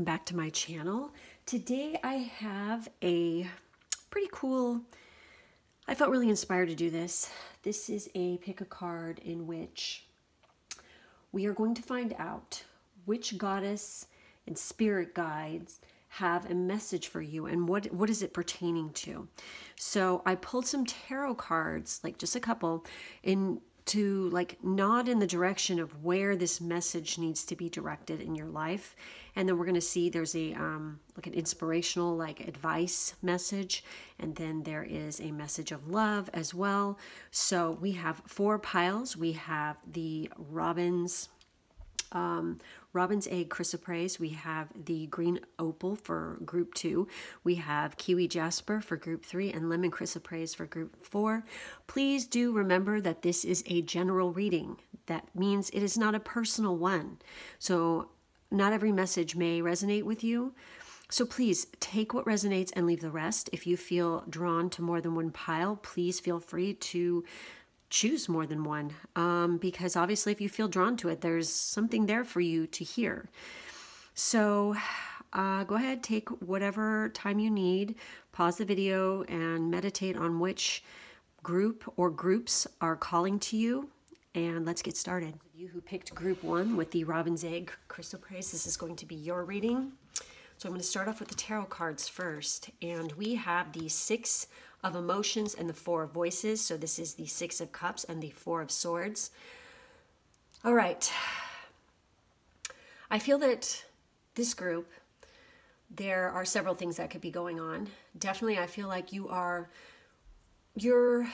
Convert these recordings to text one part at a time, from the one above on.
welcome back to my channel. Today I have a pretty cool, I felt really inspired to do this. This is a pick a card in which we are going to find out which goddess and spirit guides have a message for you and what what is it pertaining to so i pulled some tarot cards like just a couple in to like nod in the direction of where this message needs to be directed in your life. And then we're going to see there's a um, like an inspirational like advice message. And then there is a message of love as well. So we have four piles. We have the robins um, robin's egg chrysoprase. We have the green opal for group two. We have kiwi jasper for group three and lemon chrysoprase for group four. Please do remember that this is a general reading. That means it is not a personal one. So not every message may resonate with you. So please take what resonates and leave the rest. If you feel drawn to more than one pile, please feel free to choose more than one um, because obviously if you feel drawn to it there's something there for you to hear. So uh, go ahead take whatever time you need pause the video and meditate on which group or groups are calling to you and let's get started. You who picked group one with the robin's egg chrysoprase this is going to be your reading. So i'm going to start off with the tarot cards first and we have the six of emotions and the Four of Voices. So this is the Six of Cups and the Four of Swords. All right. I feel that this group, there are several things that could be going on. Definitely, I feel like you are, you're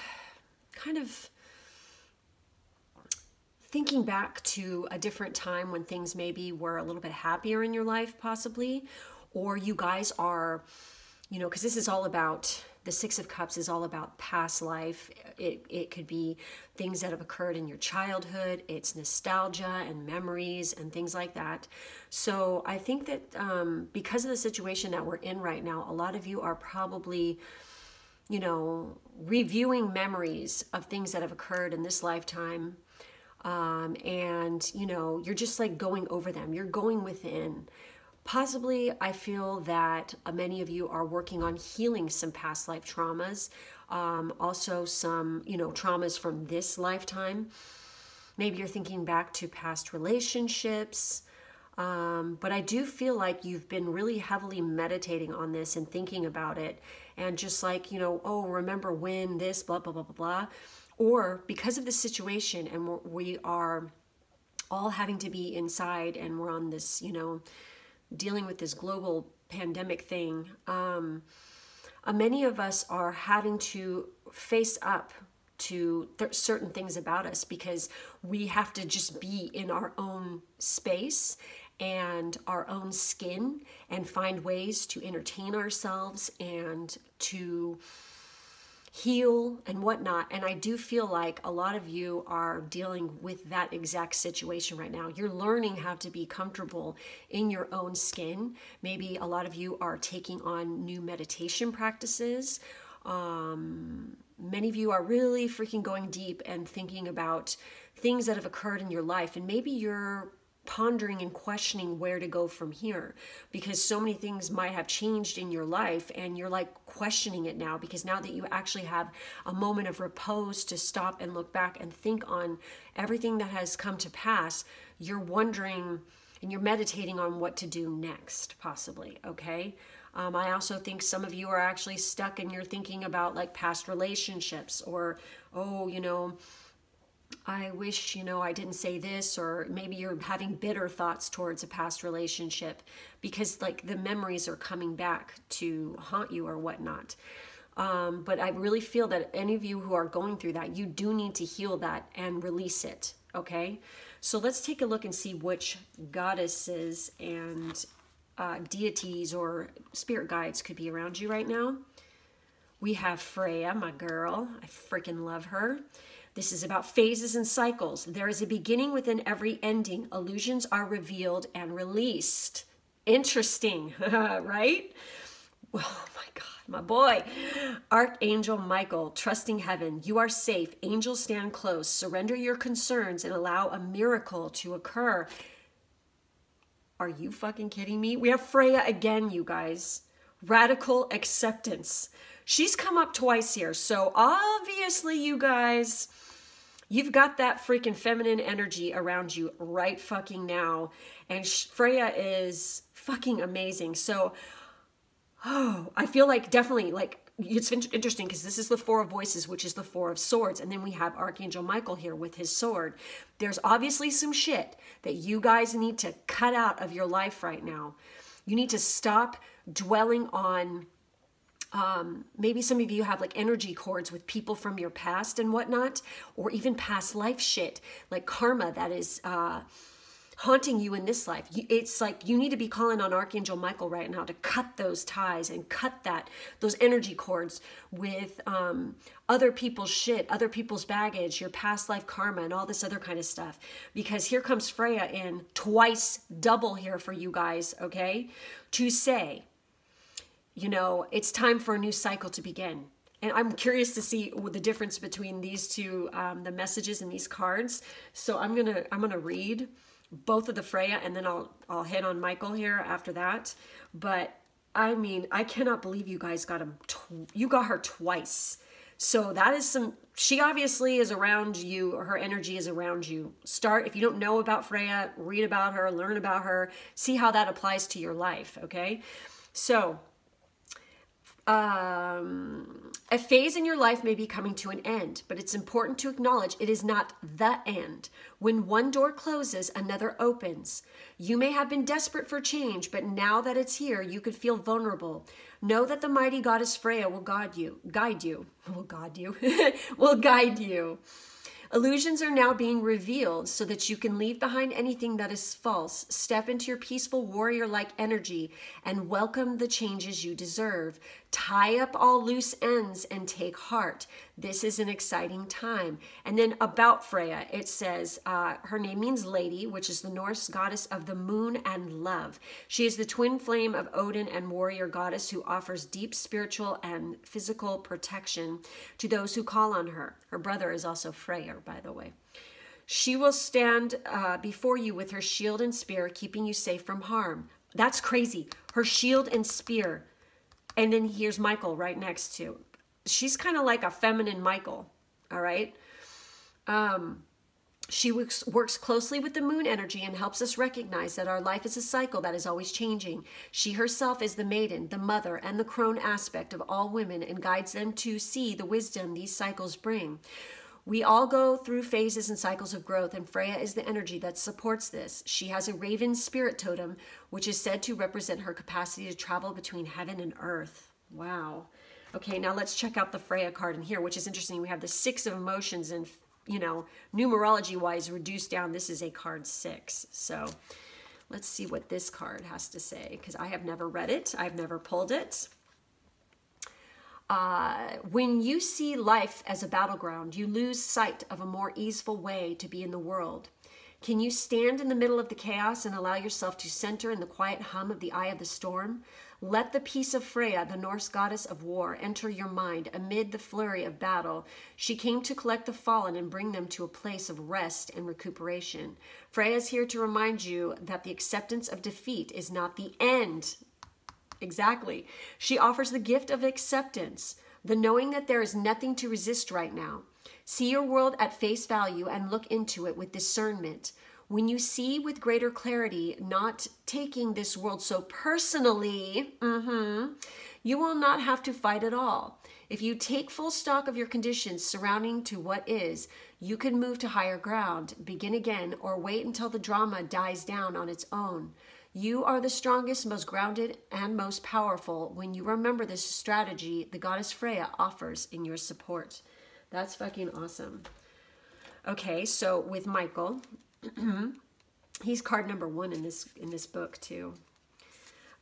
kind of thinking back to a different time when things maybe were a little bit happier in your life, possibly, or you guys are, you know, because this is all about the Six of Cups is all about past life. It, it could be things that have occurred in your childhood, it's nostalgia and memories and things like that. So I think that um, because of the situation that we're in right now, a lot of you are probably, you know, reviewing memories of things that have occurred in this lifetime. Um, and, you know, you're just like going over them, you're going within. Possibly, I feel that uh, many of you are working on healing some past life traumas, um, also some, you know, traumas from this lifetime. Maybe you're thinking back to past relationships. Um, but I do feel like you've been really heavily meditating on this and thinking about it, and just like, you know, oh, remember when this, blah, blah, blah, blah, blah. Or because of the situation, and we are all having to be inside and we're on this, you know, dealing with this global pandemic thing, um, uh, many of us are having to face up to th- certain things about us because we have to just be in our own space and our own skin and find ways to entertain ourselves and to heal and whatnot. And I do feel like a lot of you are dealing with that exact situation right now. You're learning how to be comfortable in your own skin. Maybe a lot of you are taking on new meditation practices. Um, many of you are really freaking going deep and thinking about things that have occurred in your life. And maybe you're pondering and questioning where to go from here because so many things might have changed in your life and you're like questioning it now because now that you actually have a moment of repose to stop and look back and think on everything that has come to pass, you're wondering and you're meditating on what to do next, possibly, okay? Um, I also think some of you are actually stuck and you're thinking about like past relationships or, oh, you know, I wish, you know, I didn't say this, or maybe you're having bitter thoughts towards a past relationship because, like, the memories are coming back to haunt you or whatnot. Um, but I really feel that any of you who are going through that, you do need to heal that and release it, okay? So let's take a look and see which goddesses and uh, deities or spirit guides could be around you right now. We have Freya, my girl. I freaking love her. This is about phases and cycles. There is a beginning within every ending. Illusions are revealed and released. Interesting, right? Oh my God, my boy. Archangel Michael, trusting heaven. You are safe. Angels stand close. Surrender your concerns and allow a miracle to occur. Are you fucking kidding me? We have Freya again, you guys. Radical acceptance. She's come up twice here. So obviously, you guys, you've got that freaking feminine energy around you right fucking now. And Freya is fucking amazing. So, oh, I feel like definitely like it's interesting because this is the four of voices which is the four of swords and then we have archangel michael here with his sword there's obviously some shit that you guys need to cut out of your life right now you need to stop dwelling on um, maybe some of you have like energy cords with people from your past and whatnot, or even past life shit, like karma that is uh, haunting you in this life. It's like you need to be calling on Archangel Michael right now to cut those ties and cut that those energy cords with um, other people's shit, other people's baggage, your past life karma, and all this other kind of stuff. Because here comes Freya in twice double here for you guys, okay, to say you know, it's time for a new cycle to begin. And I'm curious to see the difference between these two, um, the messages in these cards. So I'm gonna I'm gonna read both of the Freya, and then I'll I'll hit on Michael here after that. But I mean, I cannot believe you guys got him. you got her twice. So that is some. She obviously is around you. Her energy is around you. Start if you don't know about Freya, read about her, learn about her, see how that applies to your life. Okay, so um, a phase in your life may be coming to an end, but it's important to acknowledge it is not the end. When one door closes, another opens. You may have been desperate for change, but now that it's here, you could feel vulnerable. Know that the mighty goddess Freya will guide you, guide you, will guide you, will guide you. Illusions are now being revealed so that you can leave behind anything that is false, step into your peaceful warrior like energy, and welcome the changes you deserve. Tie up all loose ends and take heart. This is an exciting time. And then about Freya, it says uh, her name means lady, which is the Norse goddess of the moon and love. She is the twin flame of Odin and warrior goddess who offers deep spiritual and physical protection to those who call on her. Her brother is also Freyr, by the way. She will stand uh, before you with her shield and spear, keeping you safe from harm. That's crazy. Her shield and spear and then here's Michael right next to. She's kind of like a feminine Michael, all right? Um, she works, works closely with the moon energy and helps us recognize that our life is a cycle that is always changing. She herself is the maiden, the mother, and the crone aspect of all women and guides them to see the wisdom these cycles bring. We all go through phases and cycles of growth, and Freya is the energy that supports this. She has a raven spirit totem, which is said to represent her capacity to travel between heaven and earth. Wow. Okay, now let's check out the Freya card in here, which is interesting. We have the six of emotions, and you know, numerology wise, reduced down, this is a card six. So let's see what this card has to say, because I have never read it, I've never pulled it. Uh, when you see life as a battleground, you lose sight of a more easeful way to be in the world. Can you stand in the middle of the chaos and allow yourself to center in the quiet hum of the eye of the storm? Let the peace of Freya, the Norse goddess of war, enter your mind amid the flurry of battle. She came to collect the fallen and bring them to a place of rest and recuperation. Freya is here to remind you that the acceptance of defeat is not the end Exactly. She offers the gift of acceptance, the knowing that there is nothing to resist right now. See your world at face value and look into it with discernment. When you see with greater clarity, not taking this world so personally, mm-hmm, you will not have to fight at all. If you take full stock of your conditions surrounding to what is, you can move to higher ground, begin again, or wait until the drama dies down on its own. You are the strongest, most grounded, and most powerful when you remember this strategy the goddess Freya offers in your support. That's fucking awesome. Okay, so with Michael, he's card number one in this in this book too.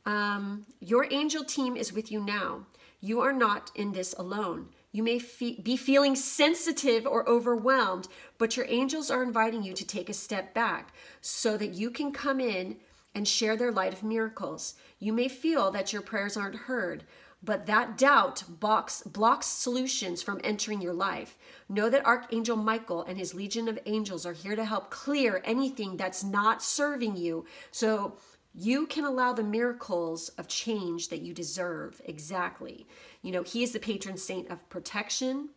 Um, your angel team is with you now. You are not in this alone. You may fe be feeling sensitive or overwhelmed, but your angels are inviting you to take a step back so that you can come in and share their light of miracles. You may feel that your prayers aren't heard, but that doubt blocks, blocks solutions from entering your life. Know that Archangel Michael and his legion of angels are here to help clear anything that's not serving you. So You can allow the miracles of change that you deserve. Exactly. You know, he is the patron saint of protection.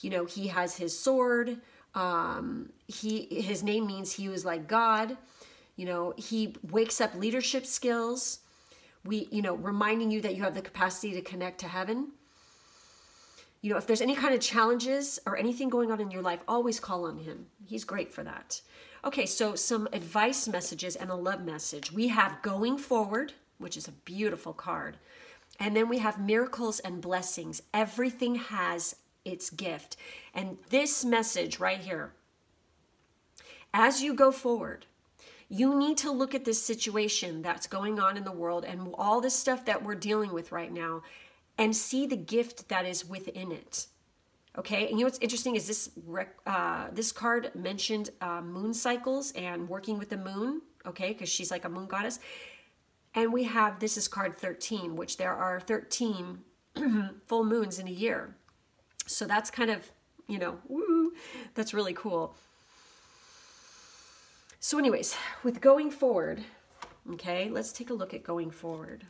You know, he has his sword. Um, he his name means he was like God. You know, he wakes up leadership skills. We, you know, reminding you that you have the capacity to connect to heaven. You know, if there's any kind of challenges or anything going on in your life, always call on him. He's great for that. Okay, so some advice messages and a love message. We have going forward, which is a beautiful card. And then we have miracles and blessings. Everything has its gift. And this message right here, as you go forward, you need to look at this situation that's going on in the world and all this stuff that we're dealing with right now and see the gift that is within it. Okay, and you know what's interesting is this uh, this card mentioned uh, moon cycles and working with the moon. Okay, because she's like a moon goddess, and we have this is card thirteen, which there are thirteen full moons in a year. So that's kind of you know, woo, that's really cool. So, anyways, with going forward, okay, let's take a look at going forward.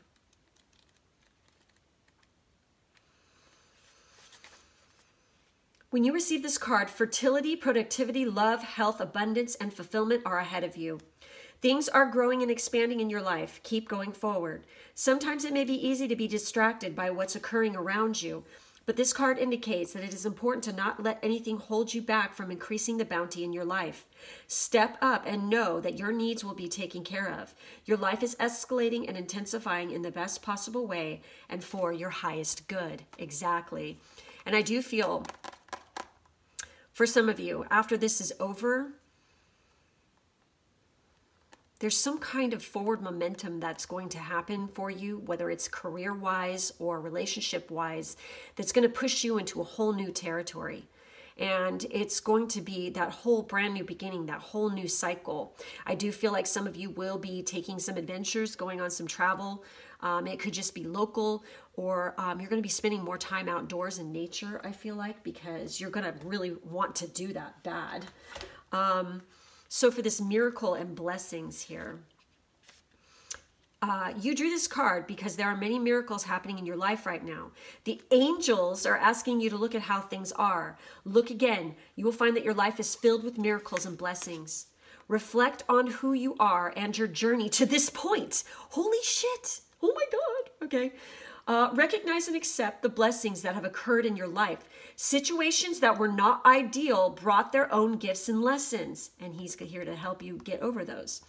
When you receive this card, fertility, productivity, love, health, abundance, and fulfillment are ahead of you. Things are growing and expanding in your life. Keep going forward. Sometimes it may be easy to be distracted by what's occurring around you, but this card indicates that it is important to not let anything hold you back from increasing the bounty in your life. Step up and know that your needs will be taken care of. Your life is escalating and intensifying in the best possible way and for your highest good. Exactly. And I do feel for some of you, after this is over, there's some kind of forward momentum that's going to happen for you, whether it's career wise or relationship wise, that's going to push you into a whole new territory. And it's going to be that whole brand new beginning, that whole new cycle. I do feel like some of you will be taking some adventures, going on some travel. Um, it could just be local, or um, you're going to be spending more time outdoors in nature, I feel like, because you're going to really want to do that bad. Um, so, for this miracle and blessings here, uh, you drew this card because there are many miracles happening in your life right now. The angels are asking you to look at how things are. Look again. You will find that your life is filled with miracles and blessings. Reflect on who you are and your journey to this point. Holy shit. Oh my God. Okay. Uh, recognize and accept the blessings that have occurred in your life. Situations that were not ideal brought their own gifts and lessons, and He's here to help you get over those.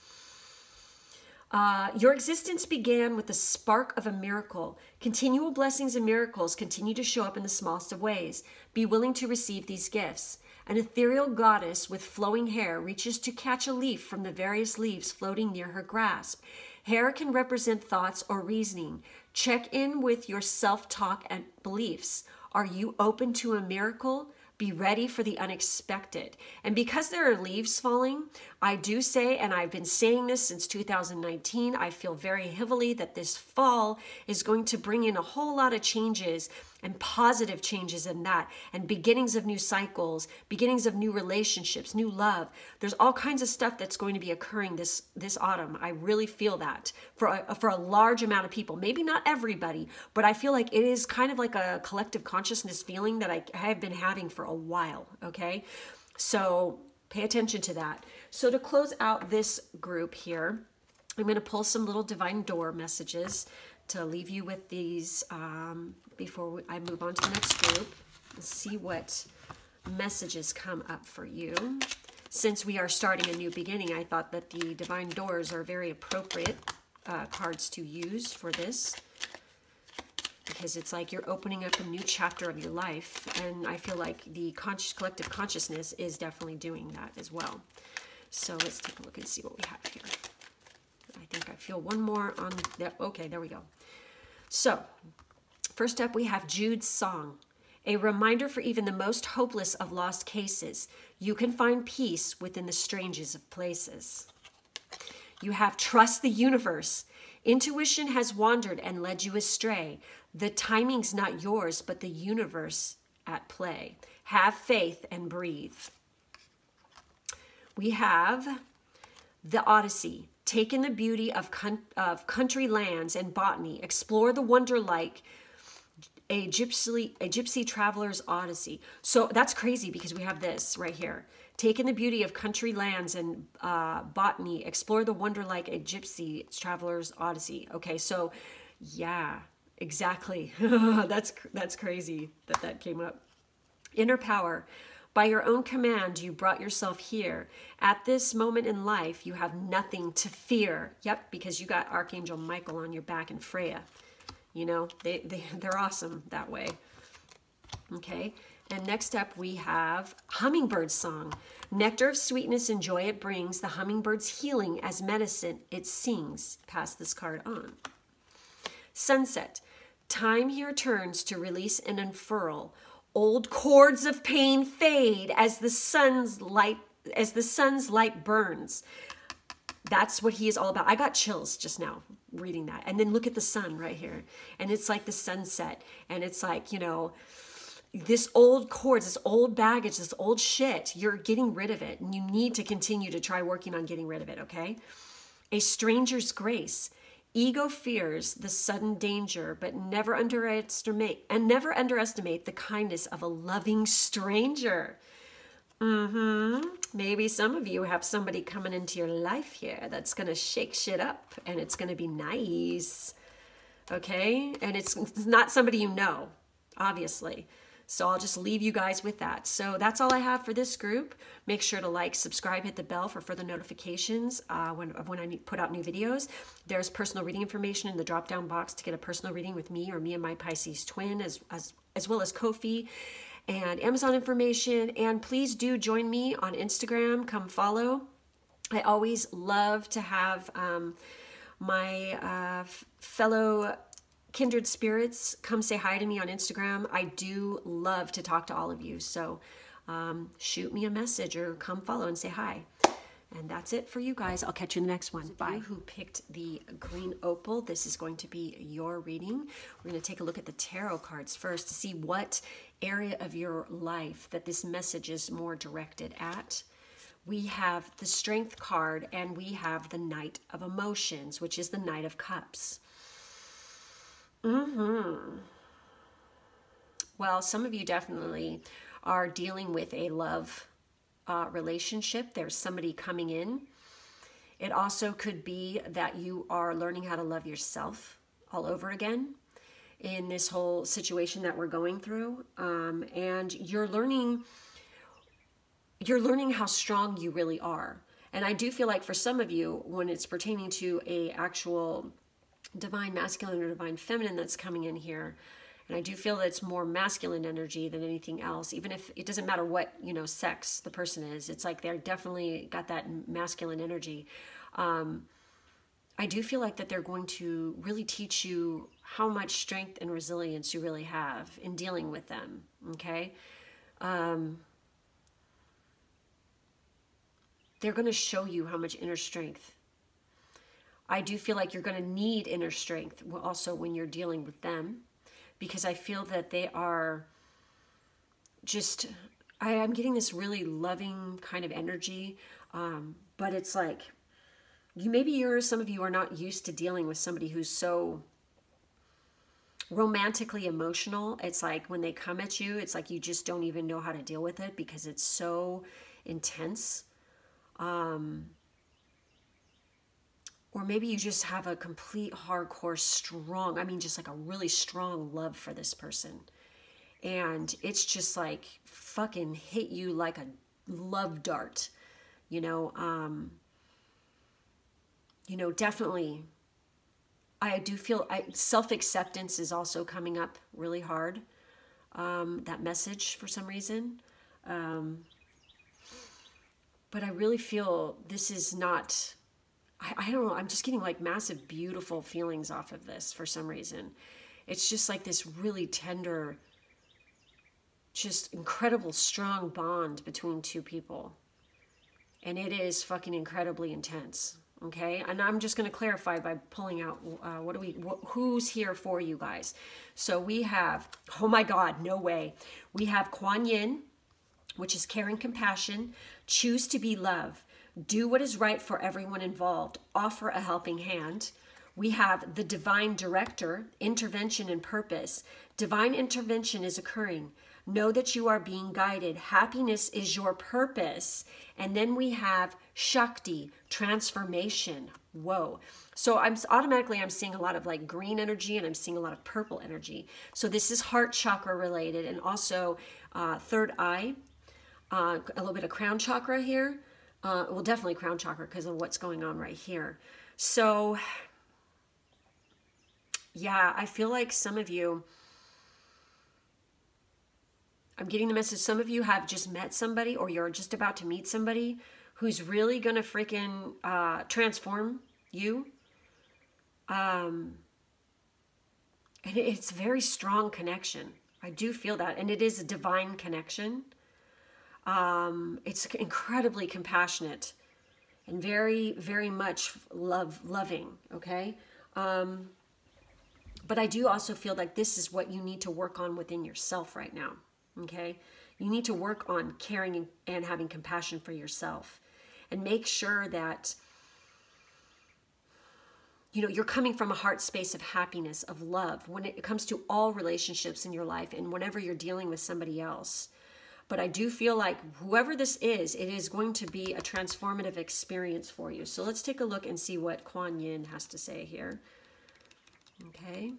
Uh, your existence began with the spark of a miracle. Continual blessings and miracles continue to show up in the smallest of ways. Be willing to receive these gifts. An ethereal goddess with flowing hair reaches to catch a leaf from the various leaves floating near her grasp. Hair can represent thoughts or reasoning. Check in with your self talk and beliefs. Are you open to a miracle? Be ready for the unexpected. And because there are leaves falling, I do say, and I've been saying this since 2019, I feel very heavily that this fall is going to bring in a whole lot of changes and positive changes in that and beginnings of new cycles beginnings of new relationships new love. There's all kinds of stuff that's going to be occurring this this autumn. I really feel that for a, for a large amount of people. Maybe not everybody but i feel like it is kind of like a collective consciousness feeling that i have been having for a while okay? So pay attention to that. So to close out this group here i'm going to pull some little divine door messages to leave you with these um, before I move on to the next group and see what messages come up for you. Since we are starting a new beginning, I thought that the Divine Doors are very appropriate uh, cards to use for this because it's like you're opening up a new chapter of your life and I feel like the conscious collective consciousness is definitely doing that as well. So let's take a look and see what we have here. I think I feel one more on that. Okay, there we go. So First up, we have Jude's song, a reminder for even the most hopeless of lost cases. You can find peace within the strangest of places. You have Trust the Universe. Intuition has wandered and led you astray. The timing's not yours, but the universe at play. Have faith and breathe. We have the Odyssey. Take in the beauty of, of country lands and botany, explore the wonder like a gypsy, a gypsy traveler's odyssey. So that's crazy because we have this right here. Take in the beauty of country lands and uh, botany, explore the wonder like a gypsy traveler's odyssey. Okay, so yeah, exactly. that's that's crazy that that came up. Inner power. By your own command, you brought yourself here. At this moment in life, you have nothing to fear. Yep, because you got Archangel Michael on your back and Freya. You know, they, they, they're awesome that way. Okay, and next up we have Hummingbird Song. Nectar of sweetness and joy it brings, the hummingbird's healing as medicine it sings. Pass this card on. Sunset. Time here turns to release and unfurl. Old cords of pain fade as the sun's light as the sun's light burns. That's what he is all about. I got chills just now reading that. And then look at the sun right here. And it's like the sunset. And it's like, you know, this old cords, this old baggage, this old shit, you're getting rid of it. And you need to continue to try working on getting rid of it, okay? A stranger's grace. Ego fears the sudden danger, but never underestimate and never underestimate the kindness of a loving stranger. Mm-hmm. Maybe some of you have somebody coming into your life here that's gonna shake shit up and it's gonna be nice. Okay? And it's, it's not somebody you know, obviously. So I'll just leave you guys with that. So that's all I have for this group. Make sure to like, subscribe, hit the bell for further notifications uh, when, when I put out new videos. There's personal reading information in the drop down box to get a personal reading with me or me and my Pisces twin, as, as, as well as Ko-fi and Amazon information. And please do join me on Instagram. Come follow. I always love to have um, my uh, fellow kindred spirits come say hi to me on Instagram. I do love to talk to all of you. So um, shoot me a message or come follow and say hi. And that's it for you guys. I'll catch you in the next one. Bye. Who picked the green opal? This is going to be your reading. We're going to take a look at the tarot cards first to see what area of your life that this message is more directed at. We have the Strength card and we have the Knight of Emotions, which is the Knight of Cups. Mm-hmm. Well, some of you definitely are dealing with a love uh, relationship. There's somebody coming in. It also could be that you are learning how to love yourself all over again in this whole situation that we're going through. Um, and you're learning you're learning how strong you really are. And I do feel like for some of you, when it's pertaining to a actual divine masculine or divine feminine that's coming in here, and I do feel that it's more masculine energy than anything else, even if it doesn't matter what, you know, sex the person is. It's like they're definitely got that masculine energy. Um, I do feel like that they're going to really teach you how much strength and resilience you really have in dealing with them. Okay. Um, they're going to show you how much inner strength. I do feel like you're going to need inner strength also when you're dealing with them because I feel that they are just, I am getting this really loving kind of energy. Um, but it's like, you maybe you're, some of you are not used to dealing with somebody who's so romantically emotional. It's like when they come at you, it's like you just don't even know how to deal with it because it's so intense. Um, or maybe you just have a complete hardcore strong i mean just like a really strong love for this person. And it's just like fucking hit you like a love dart you know um you know definitely i do feel I, self-acceptance is also coming up really hard um that message for some reason um but i really feel this is not I, I don't know, I'm just getting like massive, beautiful feelings off of this for some reason. It's just like this really tender, just incredible, strong bond between two people. And it is fucking incredibly intense. Okay, and I'm just going to clarify by pulling out uh, what do we, wh- who's here for you guys. So we have, oh my God, no way. We have Kuan Yin, which is care and compassion. Choose to be love. Do what is right for everyone involved, offer a helping hand. We have the divine director, intervention and purpose. Divine intervention is occurring. Know that you are being guided. Happiness is your purpose. And then we have Shakti, transformation. Whoa. So I'm automatically I'm seeing a lot of like green energy and I'm seeing a lot of purple energy. So this is heart chakra related and also uh, third eye, uh, a little bit of crown chakra here. Uh, well, definitely crown chakra because of what's going on right here. So yeah, I feel like some of you I'm getting the message some of you have just met somebody or you're just about to meet somebody who's really going to freaking uh, transform you. Um, and it's a very strong connection. I do feel that. And it is a divine connection. Um, it's incredibly compassionate and very, very much love loving. Okay. Um, but I do also feel like this is what you need to work on within yourself right now. Okay? You need to work on caring and having compassion for yourself and make sure that you know you're coming from a heart space of happiness of love when it comes to all relationships in your life and whenever you're dealing with somebody else but i do feel like whoever this is it is going to be a transformative experience for you so let's take a look and see what kuan yin has to say here okay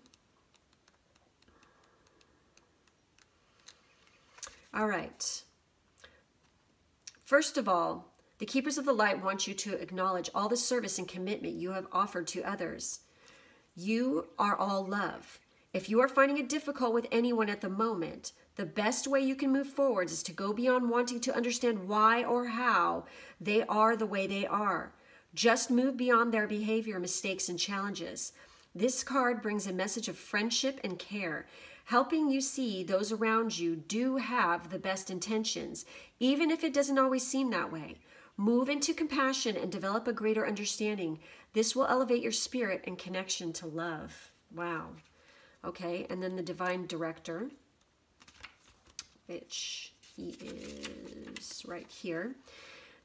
All right. First of all, the Keepers of the Light want you to acknowledge all the service and commitment you have offered to others. You are all love. If you are finding it difficult with anyone at the moment, the best way you can move forward is to go beyond wanting to understand why or how they are the way they are. Just move beyond their behavior, mistakes, and challenges. This card brings a message of friendship and care helping you see those around you do have the best intentions, even if it doesn't always seem that way. Move into compassion and develop a greater understanding. This will elevate your spirit and connection to love. Wow. Okay, and then the divine director, which he is right here.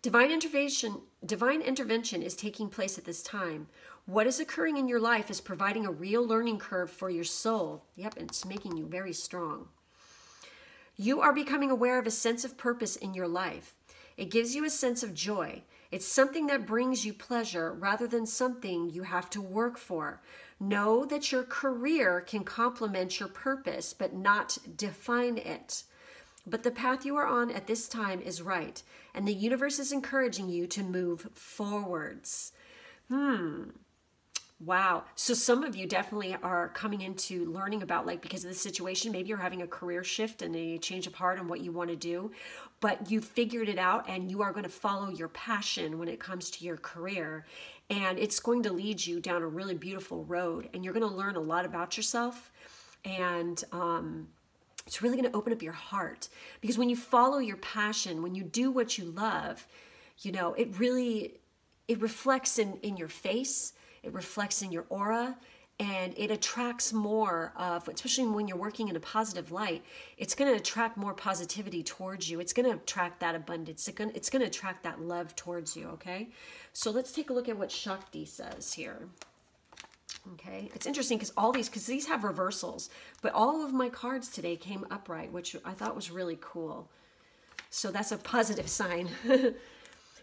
Divine intervention, divine intervention is taking place at this time. What is occurring in your life is providing a real learning curve for your soul. Yep, it's making you very strong. You are becoming aware of a sense of purpose in your life. It gives you a sense of joy. It's something that brings you pleasure rather than something you have to work for. Know that your career can complement your purpose, but not define it. But the path you are on at this time is right, and the universe is encouraging you to move forwards. Hmm. Wow. So some of you definitely are coming into learning about like because of the situation, maybe you're having a career shift and a change of heart on what you want to do, but you figured it out and you are going to follow your passion when it comes to your career. And it's going to lead you down a really beautiful road and you're going to learn a lot about yourself. And um it's really going to open up your heart. Because when you follow your passion, when you do what you love, you know, it really it reflects in in your face it reflects in your aura and it attracts more of especially when you're working in a positive light it's going to attract more positivity towards you. It's going to attract that abundance. It's going, it's going to attract that love towards you okay? So let's take a look at what shakti says here okay it's interesting because all these because these have reversals but all of my cards today came upright which i thought was really cool so that's a positive sign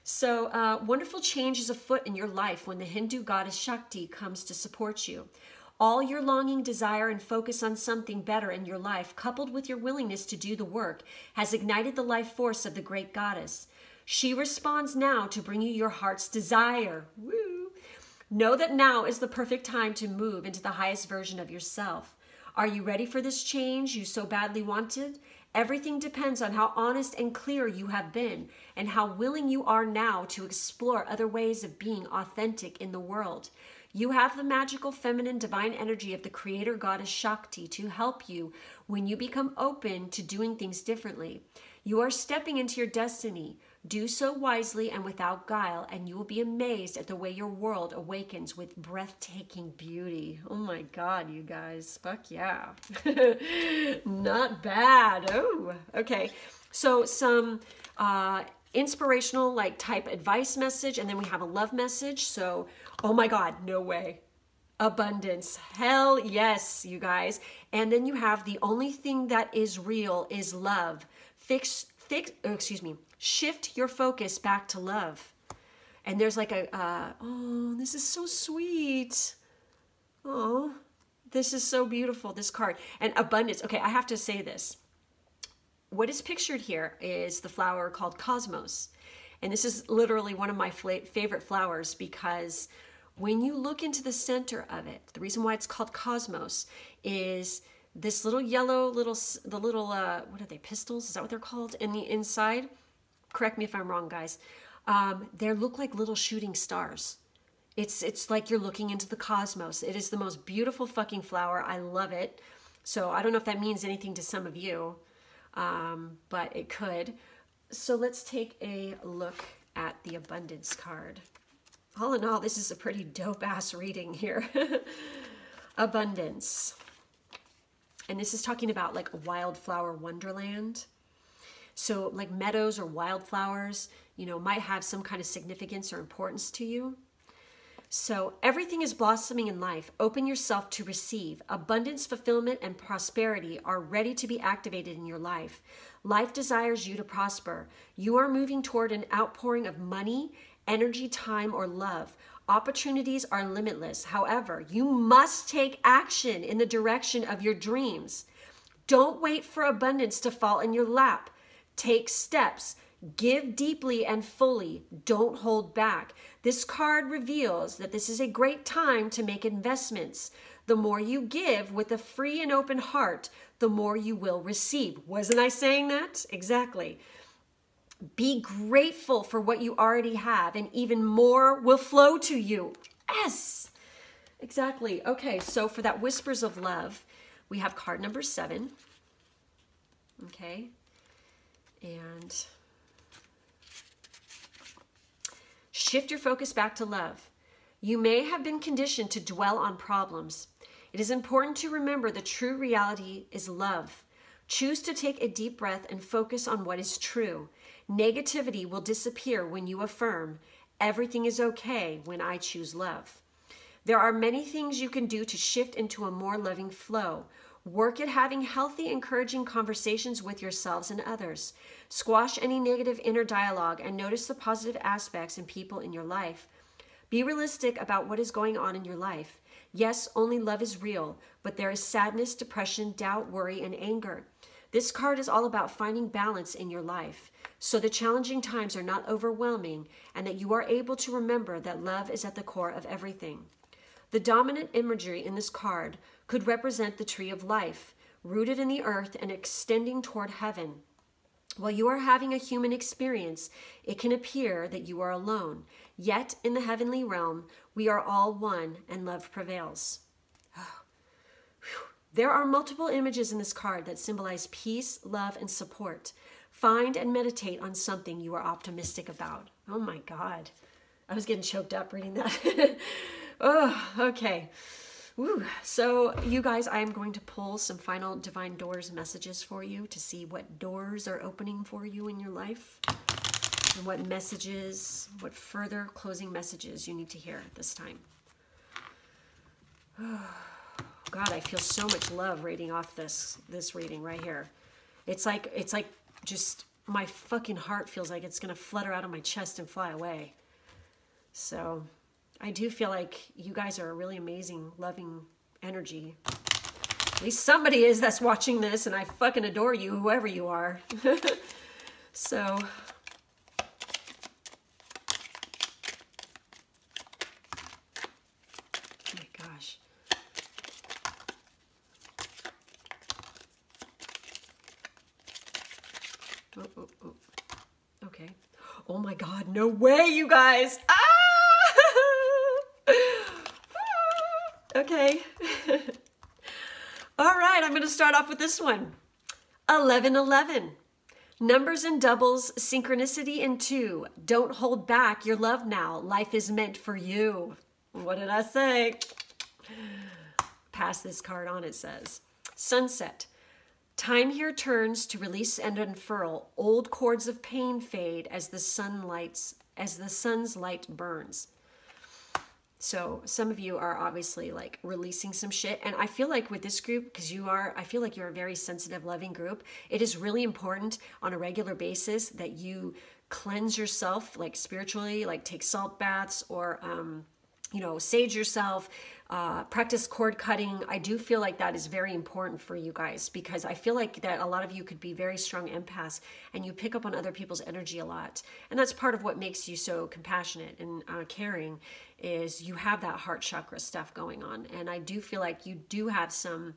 So, uh, wonderful change is afoot in your life when the Hindu goddess Shakti comes to support you. All your longing, desire, and focus on something better in your life, coupled with your willingness to do the work, has ignited the life force of the great goddess. She responds now to bring you your heart's desire. Woo! Know that now is the perfect time to move into the highest version of yourself. Are you ready for this change you so badly wanted? Everything depends on how honest and clear you have been and how willing you are now to explore other ways of being authentic in the world. You have the magical feminine divine energy of the creator goddess Shakti to help you when you become open to doing things differently. You are stepping into your destiny. Do so wisely and without guile, and you will be amazed at the way your world awakens with breathtaking beauty. Oh my God, you guys. Fuck yeah. Not bad. Oh, okay. So, some uh, inspirational like type advice message and then we have a love message. So, oh my god, no way. Abundance. Hell yes, you guys. And then you have the only thing that is real is love. Fix fix oh, excuse me. Shift your focus back to love. And there's like a uh, oh, this is so sweet. Oh, this is so beautiful, this card. And abundance. Okay, I have to say this. What is pictured here is the flower called Cosmos. And this is literally one of my favorite flowers because when you look into the center of it, the reason why it's called Cosmos is this little yellow little the little uh, what are they pistils? Is that what they're called in the inside? Correct me if I'm wrong, guys. Um, they look like little shooting stars. It's it's like you're looking into the cosmos. It is the most beautiful fucking flower. I love it. So I don't know if that means anything to some of you, um, but it could. So let's take a look at the abundance card. All in all, this is a pretty dope ass reading here. abundance. And this is talking about like a wildflower wonderland. So like meadows or wildflowers, you know, might have some kind of significance or importance to you. So everything is blossoming in life. Open yourself to receive. Abundance, fulfillment, and prosperity are ready to be activated in your life. Life desires you to prosper. You are moving toward an outpouring of money, energy, time, or love. Opportunities are limitless. However, you must take action in the direction of your dreams. Don't wait for abundance to fall in your lap. Take steps. Give deeply and fully. Don't hold back. This card reveals that this is a great time to make investments. The more you give with a free and open heart, the more you will receive. Wasn't I saying that? Exactly. Be grateful for what you already have, and even more will flow to you. Yes, exactly. Okay, so for that Whispers of Love, we have card number seven. Okay, and shift your focus back to love. You may have been conditioned to dwell on problems. It is important to remember the true reality is love. Choose to take a deep breath and focus on what is true. Negativity will disappear when you affirm, everything is okay when I choose love. There are many things you can do to shift into a more loving flow. Work at having healthy, encouraging conversations with yourselves and others. Squash any negative inner dialogue and notice the positive aspects and people in your life. Be realistic about what is going on in your life. Yes, only love is real, but there is sadness, depression, doubt, worry, and anger. This card is all about finding balance in your life so the challenging times are not overwhelming and that you are able to remember that love is at the core of everything. The dominant imagery in this card could represent the tree of life, rooted in the earth and extending toward heaven. While you are having a human experience, it can appear that you are alone. Yet in the heavenly realm, we are all one and love prevails. Oh, there are multiple images in this card that symbolize peace, love, and support. Find and meditate on something you are optimistic about. Oh my God. I was getting choked up reading that. oh, okay. Woo. So, you guys, I am going to pull some final divine doors messages for you to see what doors are opening for you in your life and what messages, what further closing messages you need to hear this time. Oh. God, I feel so much love reading off this this reading right here. It's like it's like just my fucking heart feels like it's gonna flutter out of my chest and fly away. So I do feel like you guys are a really amazing, loving energy. At least somebody is that's watching this, and I fucking adore you, whoever you are. so Oh, oh, oh. Okay. Oh my God, no way, you guys. Ah! All right, I'm going to start off with this one. 1111. Numbers and doubles, synchronicity in two. Don't hold back your love now. Life is meant for you. What did I say? Pass this card on, it says. Sunset. Time here turns to release and unfurl. Old cords of pain fade as the sunlights as the sun's light burns. So some of you are obviously like releasing some shit. And I feel like with this group, because you are, I feel like you're a very sensitive, loving group. It is really important on a regular basis that you cleanse yourself, like spiritually, like take salt baths or, um, you know, sage yourself, uh, practice cord cutting. I do feel like that is very important for you guys because I feel like that a lot of you could be very strong empaths and you pick up on other people's energy a lot. And that's part of what makes you so compassionate and uh, caring is you have that heart chakra stuff going on. And I do feel like you do have some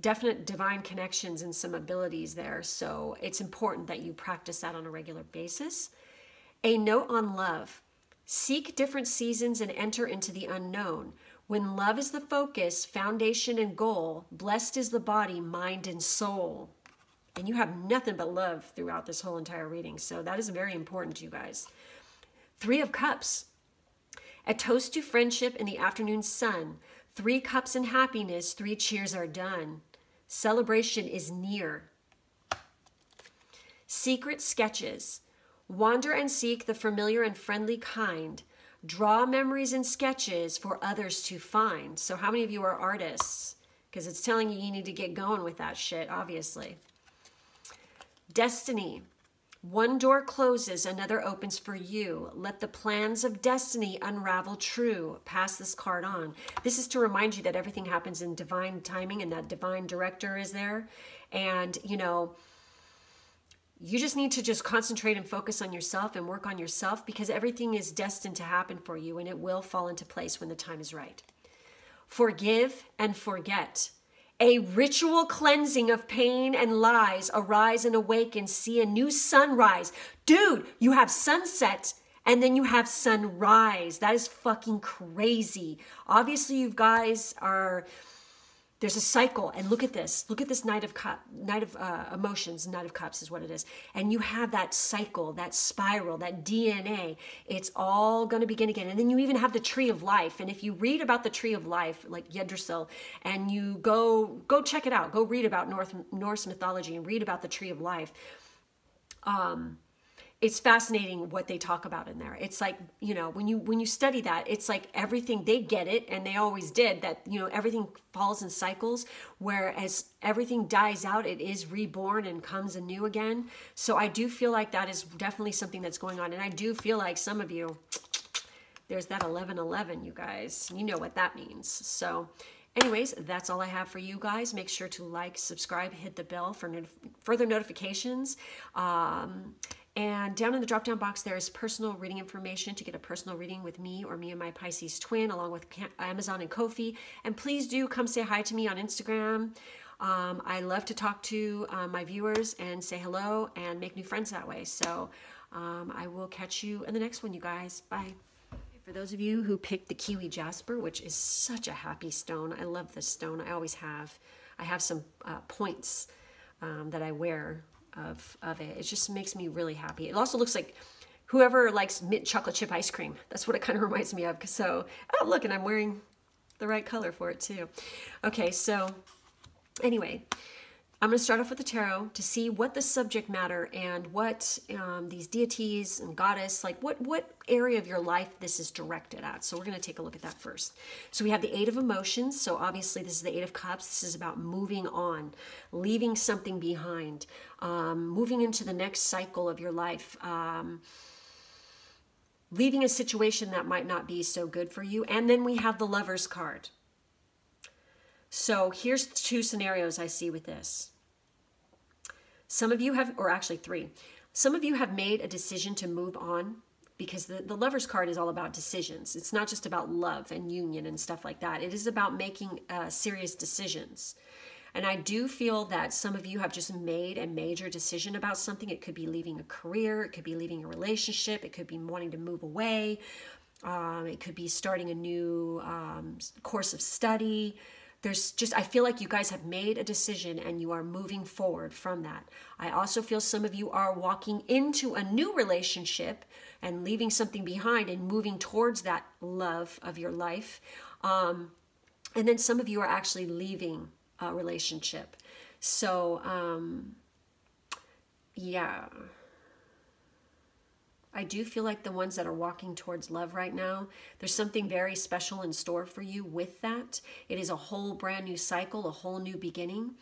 definite divine connections and some abilities there. So it's important that you practice that on a regular basis. A note on love. Seek different seasons and enter into the unknown. When love is the focus, foundation, and goal, blessed is the body, mind, and soul. And you have nothing but love throughout this whole entire reading. So that is very important to you guys. Three of Cups. A toast to friendship in the afternoon sun. Three cups and happiness, three cheers are done. Celebration is near. Secret sketches. Wander and seek the familiar and friendly kind. Draw memories and sketches for others to find. So, how many of you are artists? Because it's telling you you need to get going with that shit, obviously. Destiny. One door closes, another opens for you. Let the plans of destiny unravel true. Pass this card on. This is to remind you that everything happens in divine timing and that divine director is there. And, you know, you just need to just concentrate and focus on yourself and work on yourself because everything is destined to happen for you and it will fall into place when the time is right. Forgive and forget. A ritual cleansing of pain and lies. Arise and awake and see a new sunrise. Dude, you have sunset and then you have sunrise. That is fucking crazy. Obviously, you guys are there's a cycle and look at this. Look at this knight of cup knight of uh, emotions knight of cups is what it is. And you have that cycle that spiral that dna it's all going to begin again. And then you even have the tree of life. And if you read about the tree of life like yggdrasil and you go go check it out. Go read about north norse mythology and read about the tree of life. Um it's fascinating what they talk about in there. It's like you know when you when you study that it's like everything they get it and they always did that you know everything falls in cycles whereas everything dies out it is reborn and comes anew again. So i do feel like that is definitely something that's going on and i do feel like some of you there's that 1111 you guys. You know what that means. So anyways that's all i have for you guys. Make sure to like subscribe hit the bell for not- further notifications. Um, and down in the drop down box, there is personal reading information to get a personal reading with me or me and my Pisces twin, along with Amazon and Ko-fi. And please do come say hi to me on Instagram. Um, I love to talk to uh, my viewers and say hello and make new friends that way. So um, I will catch you in the next one, you guys. Bye. For those of you who picked the Kiwi Jasper, which is such a happy stone, I love this stone. I always have. I have some uh, points um, that I wear of, of it. It just makes me really happy. It also looks like whoever likes mint chocolate chip ice cream. That's what it kind of reminds me of. So, oh, look, and I'm wearing the right color for it too. Okay, so anyway, I'm going to start off with the tarot to see what the subject matter and what um, these deities and goddess, like what what area of your life this is directed at. So we're going to take a look at that first. So we have the Eight of Emotions. So obviously this is the Eight of Cups. This is about moving on, leaving something behind, um, moving into the next cycle of your life. Um, leaving a situation that might not be so good for you. And then we have the Lover's card. So here's two scenarios I see with this. Some of you have, or actually three, some of you have made a decision to move on because the, the lover's card is all about decisions. It's not just about love and union and stuff like that. It is about making uh, serious decisions. And I do feel that some of you have just made a major decision about something. It could be leaving a career, it could be leaving a relationship, it could be wanting to move away, um, it could be starting a new um, course of study there's just i feel like you guys have made a decision and you are moving forward from that. I also feel some of you are walking into a new relationship and leaving something behind and moving towards that love of your life. Um, and then some of you are actually leaving a relationship. So, um, yeah. I do feel like the ones that are walking towards love right now, there's something very special in store for you with that. It is a whole brand new cycle, a whole new beginning.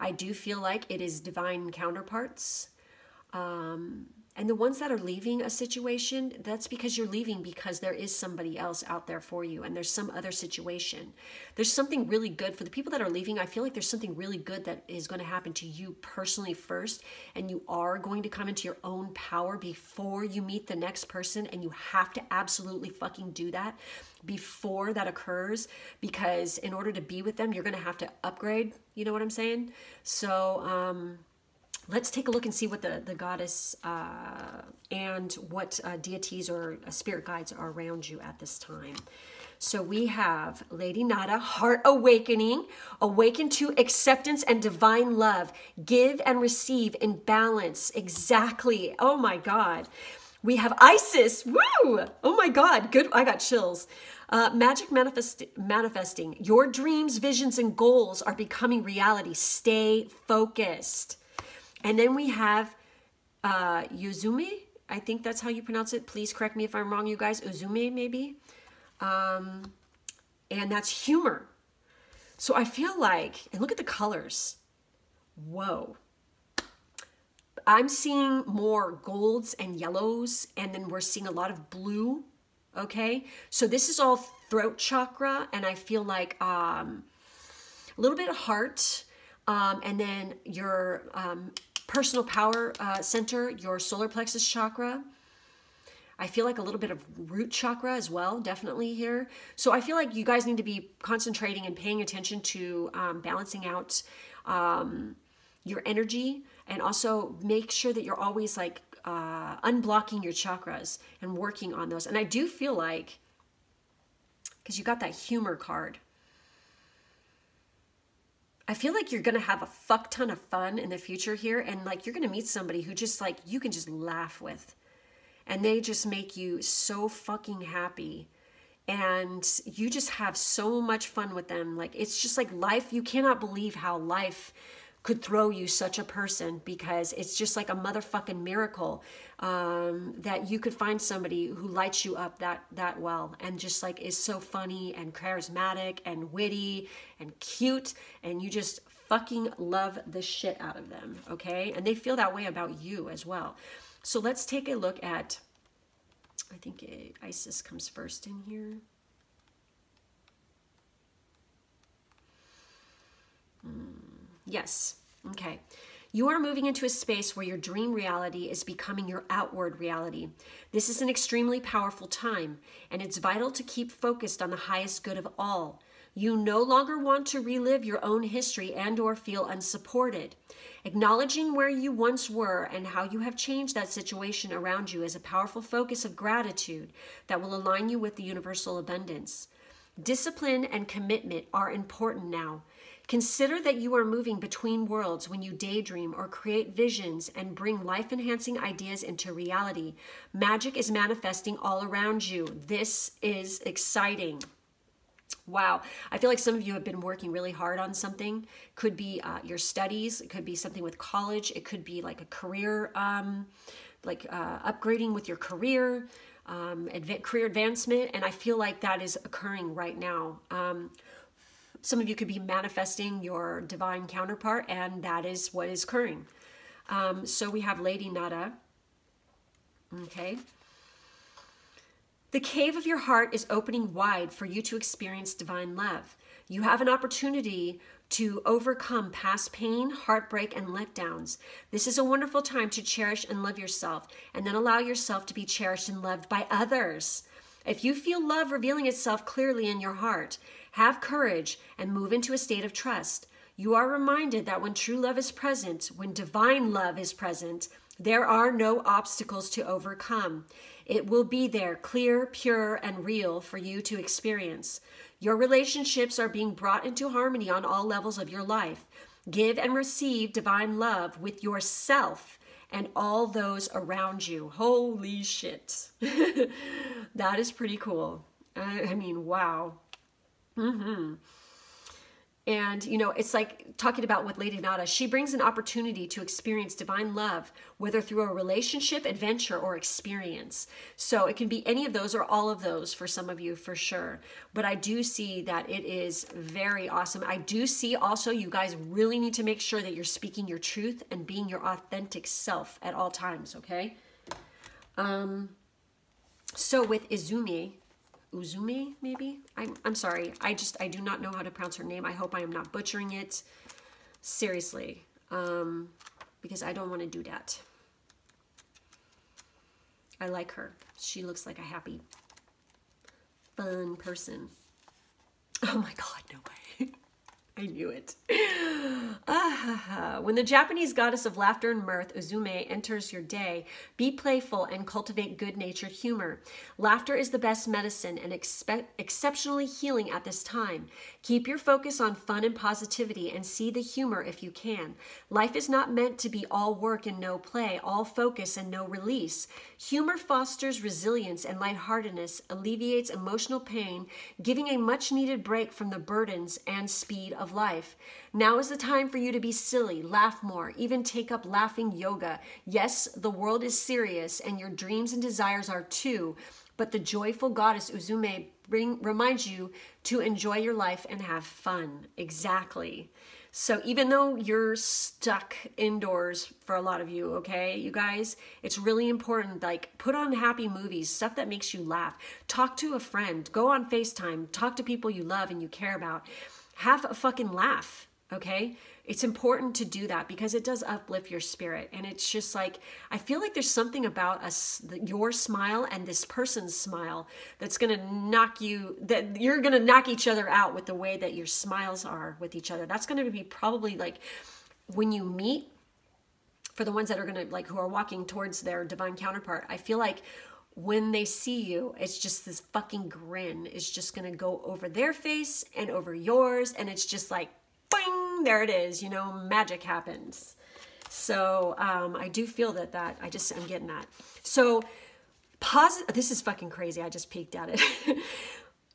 I do feel like it is divine counterparts. Um, and the ones that are leaving a situation, that's because you're leaving because there is somebody else out there for you and there's some other situation. There's something really good for the people that are leaving. I feel like there's something really good that is going to happen to you personally first. And you are going to come into your own power before you meet the next person. And you have to absolutely fucking do that before that occurs because in order to be with them, you're going to have to upgrade. You know what I'm saying? So, um, let's take a look and see what the, the goddess uh, and what uh, deities or uh, spirit guides are around you at this time. So we have Lady Nada, Heart Awakening, awaken to acceptance and divine love, give and receive in balance. Exactly. Oh my God. We have Isis. Woo! Oh my God. Good. I got chills. Uh, magic manifest- manifesting. Your dreams, visions, and goals are becoming reality. Stay focused. And then we have uh, Yuzume. I think that's how you pronounce it. Please correct me if I'm wrong, you guys. Uzume, maybe. Um, and that's humor. So I feel like, and look at the colors. Whoa. I'm seeing more golds and yellows, and then we're seeing a lot of blue. Okay. So this is all throat chakra, and I feel like um, a little bit of heart, um, and then your um, personal power uh, center, your solar plexus chakra. I feel like a little bit of root chakra as well, definitely here. So I feel like you guys need to be concentrating and paying attention to um, balancing out um, your energy and also make sure that you're always like uh, unblocking your chakras and working on those. And I do feel like, because you got that humor card, I feel like you're gonna have a fuck ton of fun in the future here, and like you're gonna meet somebody who just like you can just laugh with, and they just make you so fucking happy, and you just have so much fun with them. Like it's just like life. You cannot believe how life could throw you such a person because it's just like a motherfucking miracle um, that you could find somebody who lights you up that that well and just like is so funny and charismatic and witty and cute and you just fucking love the shit out of them okay? And they feel that way about you as well. So let's take a look at i think isis comes first in here. Hmm. Yes. Okay. You are moving into a space where your dream reality is becoming your outward reality. This is an extremely powerful time, and it's vital to keep focused on the highest good of all. You no longer want to relive your own history and or feel unsupported. Acknowledging where you once were and how you have changed that situation around you is a powerful focus of gratitude that will align you with the universal abundance. Discipline and commitment are important now. Consider that you are moving between worlds when you daydream or create visions and bring life enhancing ideas into reality. Magic is manifesting all around you. This is exciting. Wow. I feel like some of you have been working really hard on something. Could be uh, your studies, it could be something with college, it could be like a career, um, like uh, upgrading with your career, um, adv- career advancement. And I feel like that is occurring right now. Um, some of you could be manifesting your divine counterpart, and that is what is occurring. Um, so we have Lady Nada. Okay. The cave of your heart is opening wide for you to experience divine love. You have an opportunity to overcome past pain, heartbreak, and letdowns. This is a wonderful time to cherish and love yourself, and then allow yourself to be cherished and loved by others. If you feel love revealing itself clearly in your heart, have courage and move into a state of trust. You are reminded that when true love is present, when divine love is present, there are no obstacles to overcome. It will be there, clear, pure, and real for you to experience. Your relationships are being brought into harmony on all levels of your life. Give and receive divine love with yourself and all those around you. Holy shit. that is pretty cool. I, mean, wow. Mm-hmm. And, you know, it's like talking about with Lady Nada, she brings an opportunity to experience divine love, whether through a relationship, adventure, or experience. So it can be any of those or all of those for some of you for sure. But I do see that it is very awesome. I do see also you guys really need to make sure that you're speaking your truth and being your authentic self at all times, okay? Um, so with Izumi, Uzume, maybe? I'm, I'm sorry. I just, I do not know how to pronounce her name. I hope I am not butchering it. Seriously. Um, because I don't want to do that. I like her. She looks like a happy, fun person. Oh my God, no way. I knew it. Ah, when the Japanese goddess of laughter and mirth, Uzume, enters your day, be playful and cultivate good natured humor. Laughter is the best medicine and exceptionally healing at this time. Keep your focus on fun and positivity and see the humor if you can. Life is not meant to be all work and no play, all focus and no release. Humor fosters resilience and lightheartedness, alleviates emotional pain, giving a much needed break from the burdens and speed of life. Now is the time for you to be silly, laugh more, even take up laughing yoga. Yes, the world is serious and your dreams and desires are too, but the joyful goddess Uzume bring, reminds you to enjoy your life and have fun. Exactly. So even though you're stuck indoors for a lot of you, okay, you guys, it's really important. Like, put on happy movies, stuff that makes you laugh. Talk to a friend, go on FaceTime, talk to people you love and you care about. Have a fucking laugh okay it's important to do that because it does uplift your spirit. And it's just like i feel like there's something about us your smile and this person's smile that's going to knock you that you're going to knock each other out with the way that your smiles are with each other. That's going to be probably like when you meet for the ones that are going to like who are walking towards their divine counterpart i feel like when they see you, it's just this fucking grin is just gonna go over their face and over yours, and it's just like there it is, you know, magic happens. So um, I do feel that that, I just, I'm getting that. So positive, this is fucking crazy. I just peeked at it.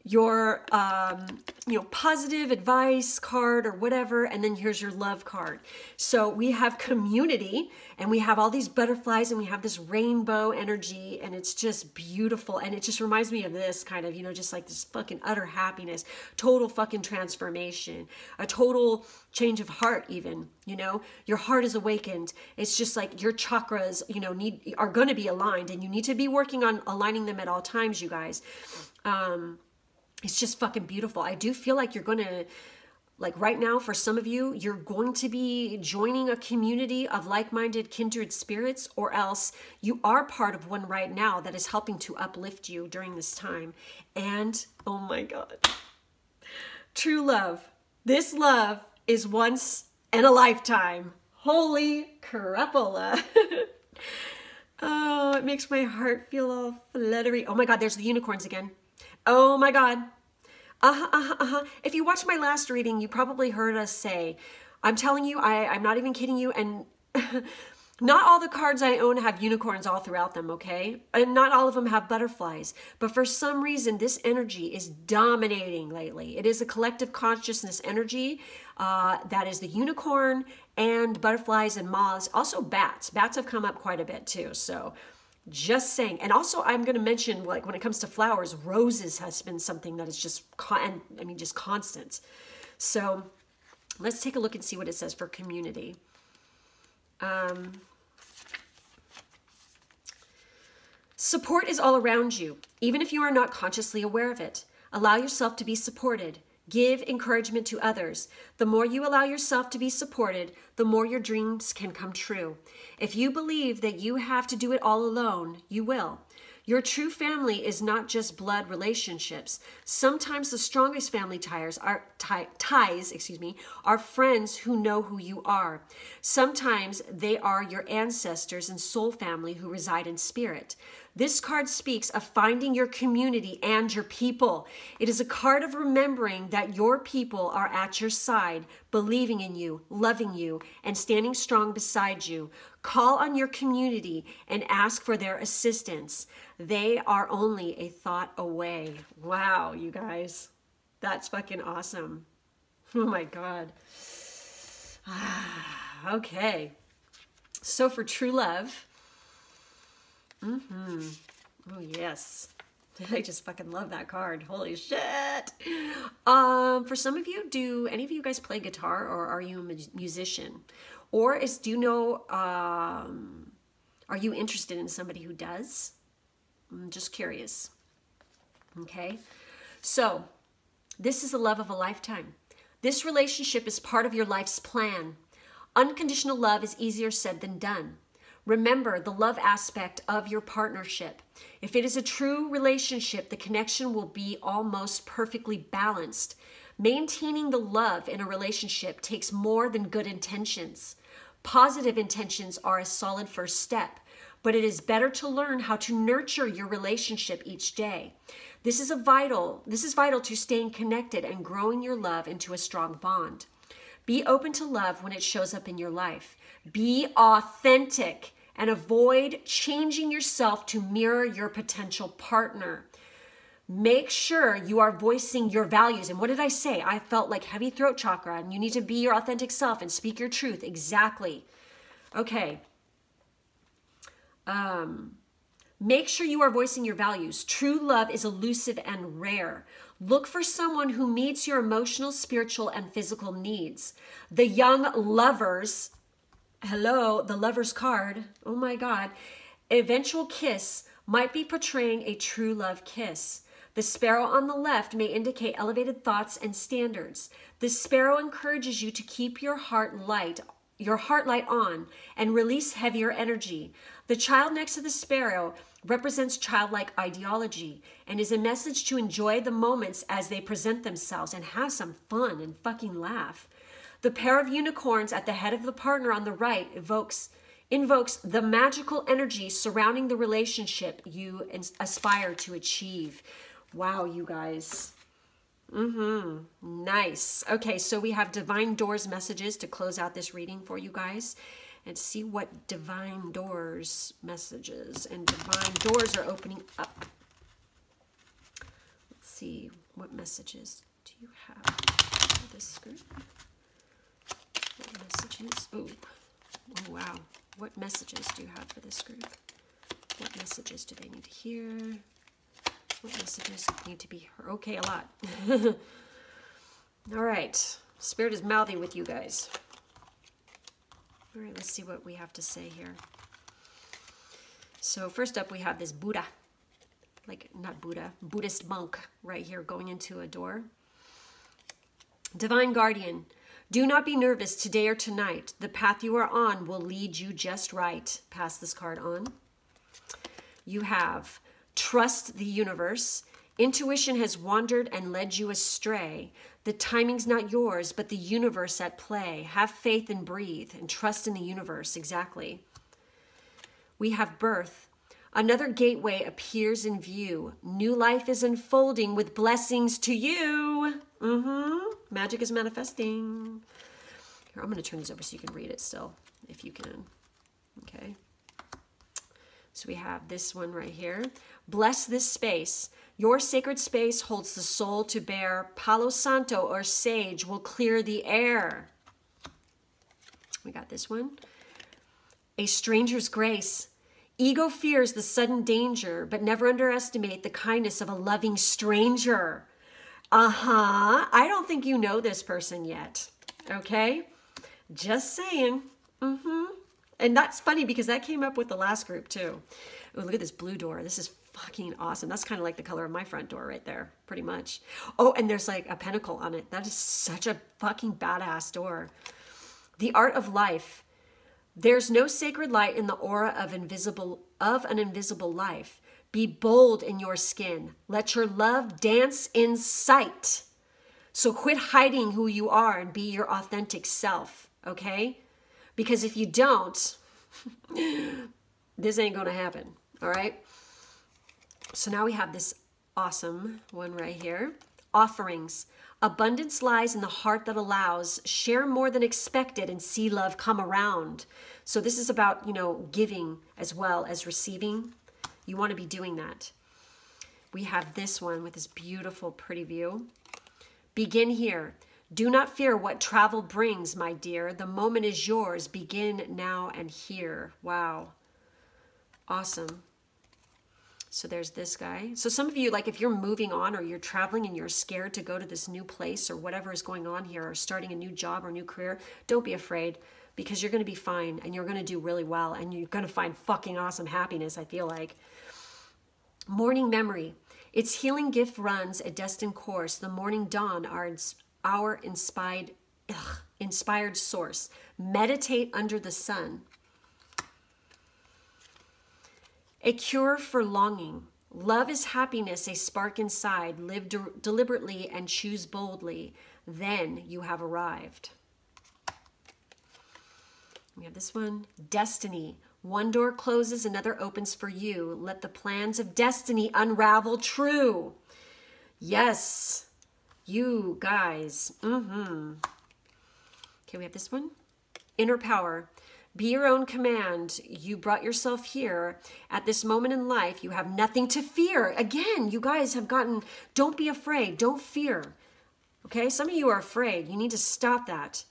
your um, you know positive advice card or whatever and then here's your love card. So we have community and we have all these butterflies and we have this rainbow energy and it's just beautiful. And it just reminds me of this kind of you know just like this fucking utter happiness total fucking transformation a total change of heart even you know? Your heart is awakened. It's just like your chakras you know need are going to be aligned and you need to be working on aligning them at all times you guys. Um it's just fucking beautiful. I do feel like you're going to like right now for some of you you're going to be joining a community of like-minded kindred spirits or else you are part of one right now that is helping to uplift you during this time. And oh my god. True love. This love is once in a lifetime. Holy crapola. Oh it makes my heart feel all fluttery. Oh my god there's the unicorns again Oh my God. Uh-huh, uh-huh, uh-huh. If you watched my last reading, you probably heard us say, I'm telling you, I, I'm not even kidding you, and not all the cards I own have unicorns all throughout them, okay? And not all of them have butterflies. But for some reason, this energy is dominating lately. It is a collective consciousness energy uh, that is the unicorn and butterflies and moths. Also bats. Bats have come up quite a bit too. So just saying. And also, I'm going to mention, like, when it comes to flowers, roses has been something that is just, con- I mean, just constant. So let's take a look and see what it says for community. Um, support is all around you, even if you are not consciously aware of it. Allow yourself to be supported. Give encouragement to others. The more you allow yourself to be supported, the more your dreams can come true. If you believe that you have to do it all alone, you will. Your true family is not just blood relationships. Sometimes the strongest family ties are ties, excuse me, are friends who know who you are. Sometimes they are your ancestors and soul family who reside in spirit. This card speaks of finding your community and your people. It is a card of remembering that your people are at your side, believing in you, loving you, and standing strong beside you. Call on your community and ask for their assistance. They are only a thought away. Wow, you guys. That's fucking awesome. Oh my God. okay. So for true love, mm-hmm. Oh yes. I just fucking love that card. Holy shit. Um, for some of you, do any of you guys play guitar or are you a musician? Or is do you know um, are you interested in somebody who does? I'm just curious. Okay. So, this is the love of a lifetime. This relationship is part of your life's plan. Unconditional love is easier said than done. Remember the love aspect of your partnership. If it is a true relationship, the connection will be almost perfectly balanced. Maintaining the love in a relationship takes more than good intentions. Positive intentions are a solid first step, but it is better to learn how to nurture your relationship each day. This is a vital, this is vital to staying connected and growing your love into a strong bond. Be open to love when it shows up in your life. Be authentic and avoid changing yourself to mirror your potential partner. Make sure you are voicing your values. And what did I say? I felt like heavy throat chakra, and you need to be your authentic self and speak your truth. Exactly. Okay. Um, Make sure you are voicing your values. True love is elusive and rare. Look for someone who meets your emotional, spiritual, and physical needs. The young lovers, hello, the lover's card, oh my God, eventual kiss might be portraying a true love kiss. The sparrow on the left may indicate elevated thoughts and standards. The sparrow encourages you to keep your heart light, your heart light on, and release heavier energy. The child next to the sparrow represents childlike ideology and is a message to enjoy the moments as they present themselves and have some fun and fucking laugh. The pair of unicorns at the head of the partner on the right evokes invokes the magical energy surrounding the relationship you aspire to achieve. Wow, you guys. Mm-hmm. Nice. Okay, so we have divine doors messages to close out this reading for you guys and see what divine doors messages and divine doors are opening up. Let's see, what messages do you have for this group? What messages? Oh, oh wow. What messages do you have for this group? What messages do they need to hear? What messages need to be heard? Okay, a lot. All right. Spirit is mouthy with you guys. All right, let's see what we have to say here. So first up, we have this Buddha, like not Buddha, Buddhist monk right here going into a door. Divine Guardian, do not be nervous today or tonight. The path you are on will lead you just right. Pass this card on. You have trust the universe. Intuition has wandered and led you astray. The timing's not yours, but the universe at play. Have faith and breathe and trust in the universe. Exactly. We have birth. Another gateway appears in view. New life is unfolding with blessings to you. Mm-hmm. Magic is manifesting. Here, I'm going to turn this over so you can read it still, if you can. Okay. So we have this one right here. Bless this space. Your sacred space holds the soul to bear. Palo Santo or sage will clear the air. We got this one. A stranger's grace. Ego fears the sudden danger, but never underestimate the kindness of a loving stranger. Uh huh. I don't think you know this person yet. Okay? Just saying. Mm hmm. And that's funny because that came up with the last group too. Oh, look at this blue door. This is fucking awesome. That's kind of like the color of my front door right there, pretty much. Oh, and there's like a pentacle on it. That is such a fucking badass door. The art of life. There's no sacred light in the aura of invisible of an invisible life. Be bold in your skin. Let your love dance in sight. So quit hiding who you are and be your authentic self, okay? Because if you don't, this ain't going to happen, all right? So now we have this awesome one right here. Offerings. Abundance lies in the heart that allows. Share more than expected and see love come around. So this is about, you know, giving as well as receiving. You want to be doing that. We have this one with this beautiful, pretty view. Begin here. Do not fear what travel brings, my dear. The moment is yours. Begin now and here. Wow. Awesome. So there's this guy. So some of you, like if you're moving on or you're traveling and you're scared to go to this new place or whatever is going on here or starting a new job or new career, don't be afraid because you're going to be fine and you're going to do really well and you're going to find fucking awesome happiness, I feel like. Morning memory. Its healing gift runs a destined course. The morning dawn, our, our inspired, ugh, inspired source. Meditate under the sun. A cure for longing. Love is happiness, a spark inside. Live de deliberately and choose boldly. Then you have arrived. We have this one Destiny. One door closes, another opens for you. Let the plans of destiny unravel true. Yes, you guys. Mm-hmm. Okay, we have this one. Inner power. Be your own command. You brought yourself here at this moment in life. You have nothing to fear. Again, you guys have gotten, don't be afraid. Don't fear. Okay, some of you are afraid. You need to stop that.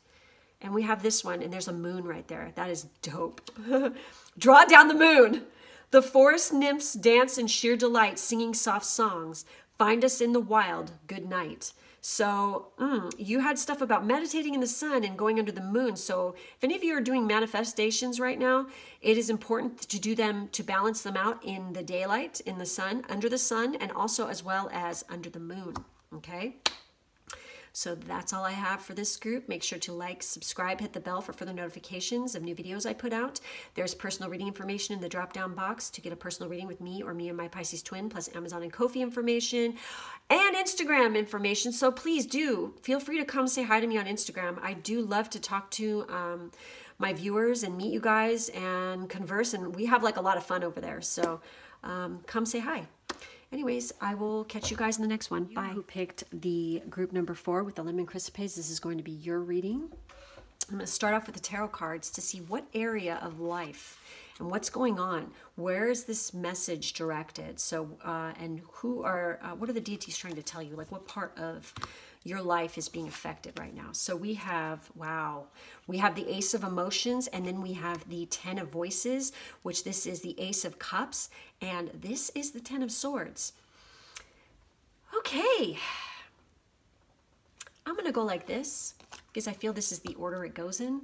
And we have this one, and there's a moon right there. That is dope. Draw down the moon. The forest nymphs dance in sheer delight, singing soft songs. Find us in the wild. Good night. So, mm, you had stuff about meditating in the sun and going under the moon. So, if any of you are doing manifestations right now, it is important to do them to balance them out in the daylight, in the sun, under the sun, and also as well as under the moon. Okay? So that's all I have for this group. Make sure to like, subscribe, hit the bell for further notifications of new videos I put out. There's personal reading information in the drop down box to get a personal reading with me or me and my Pisces twin, plus Amazon and Ko-fi information and Instagram information. So please do feel free to come say hi to me on Instagram. I do love to talk to um, my viewers and meet you guys and converse. And we have like a lot of fun over there. So um, come say hi. Anyways, I will catch you guys in the next one. Bye. Who picked the group number four with the lemon chrysoprase? This is going to be your reading. I'm going to start off with the tarot cards to see what area of life and what's going on. Where is this message directed? So, uh, and who are, uh, what are the deities trying to tell you? Like, what part of your life is being affected right now. So we have, wow, we have the Ace of Emotions, and then we have the Ten of Voices, which this is the Ace of Cups, and this is the Ten of Swords. Okay, I'm going to go like this because I feel this is the order it goes in.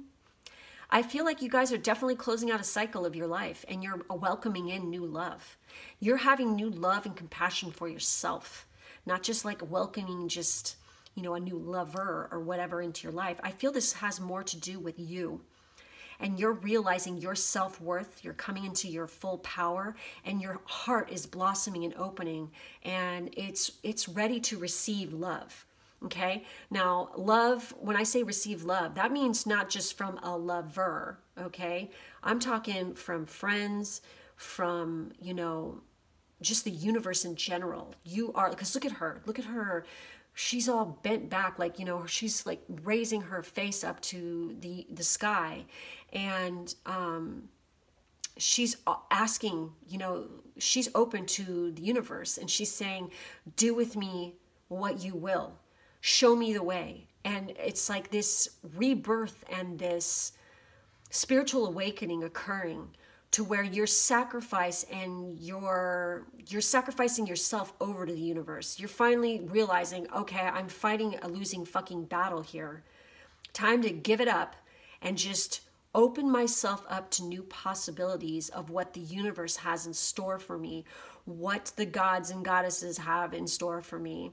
I feel like you guys are definitely closing out a cycle of your life and you're welcoming in new love. You're having new love and compassion for yourself, not just like welcoming just you know, a new lover or whatever into your life. I feel this has more to do with you. And you're realizing your self worth, you're coming into your full power, and your heart is blossoming and opening, and it's it's ready to receive love. Okay. Now, love, when I say receive love, that means not just from a lover. Okay. I'm talking from friends, from, you know, just the universe in general. You are, because look at her. Look at her she's all bent back like you know she's like raising her face up to the the sky. And um she's asking you know she's open to the universe and she's saying do with me what you will. Show me the way. And it's like this rebirth and this spiritual awakening occurring to where your sacrifice and your you're sacrificing yourself over to the universe. You're finally realizing, okay, I'm fighting a losing fucking battle here. Time to give it up and just open myself up to new possibilities of what the universe has in store for me, what the gods and goddesses have in store for me.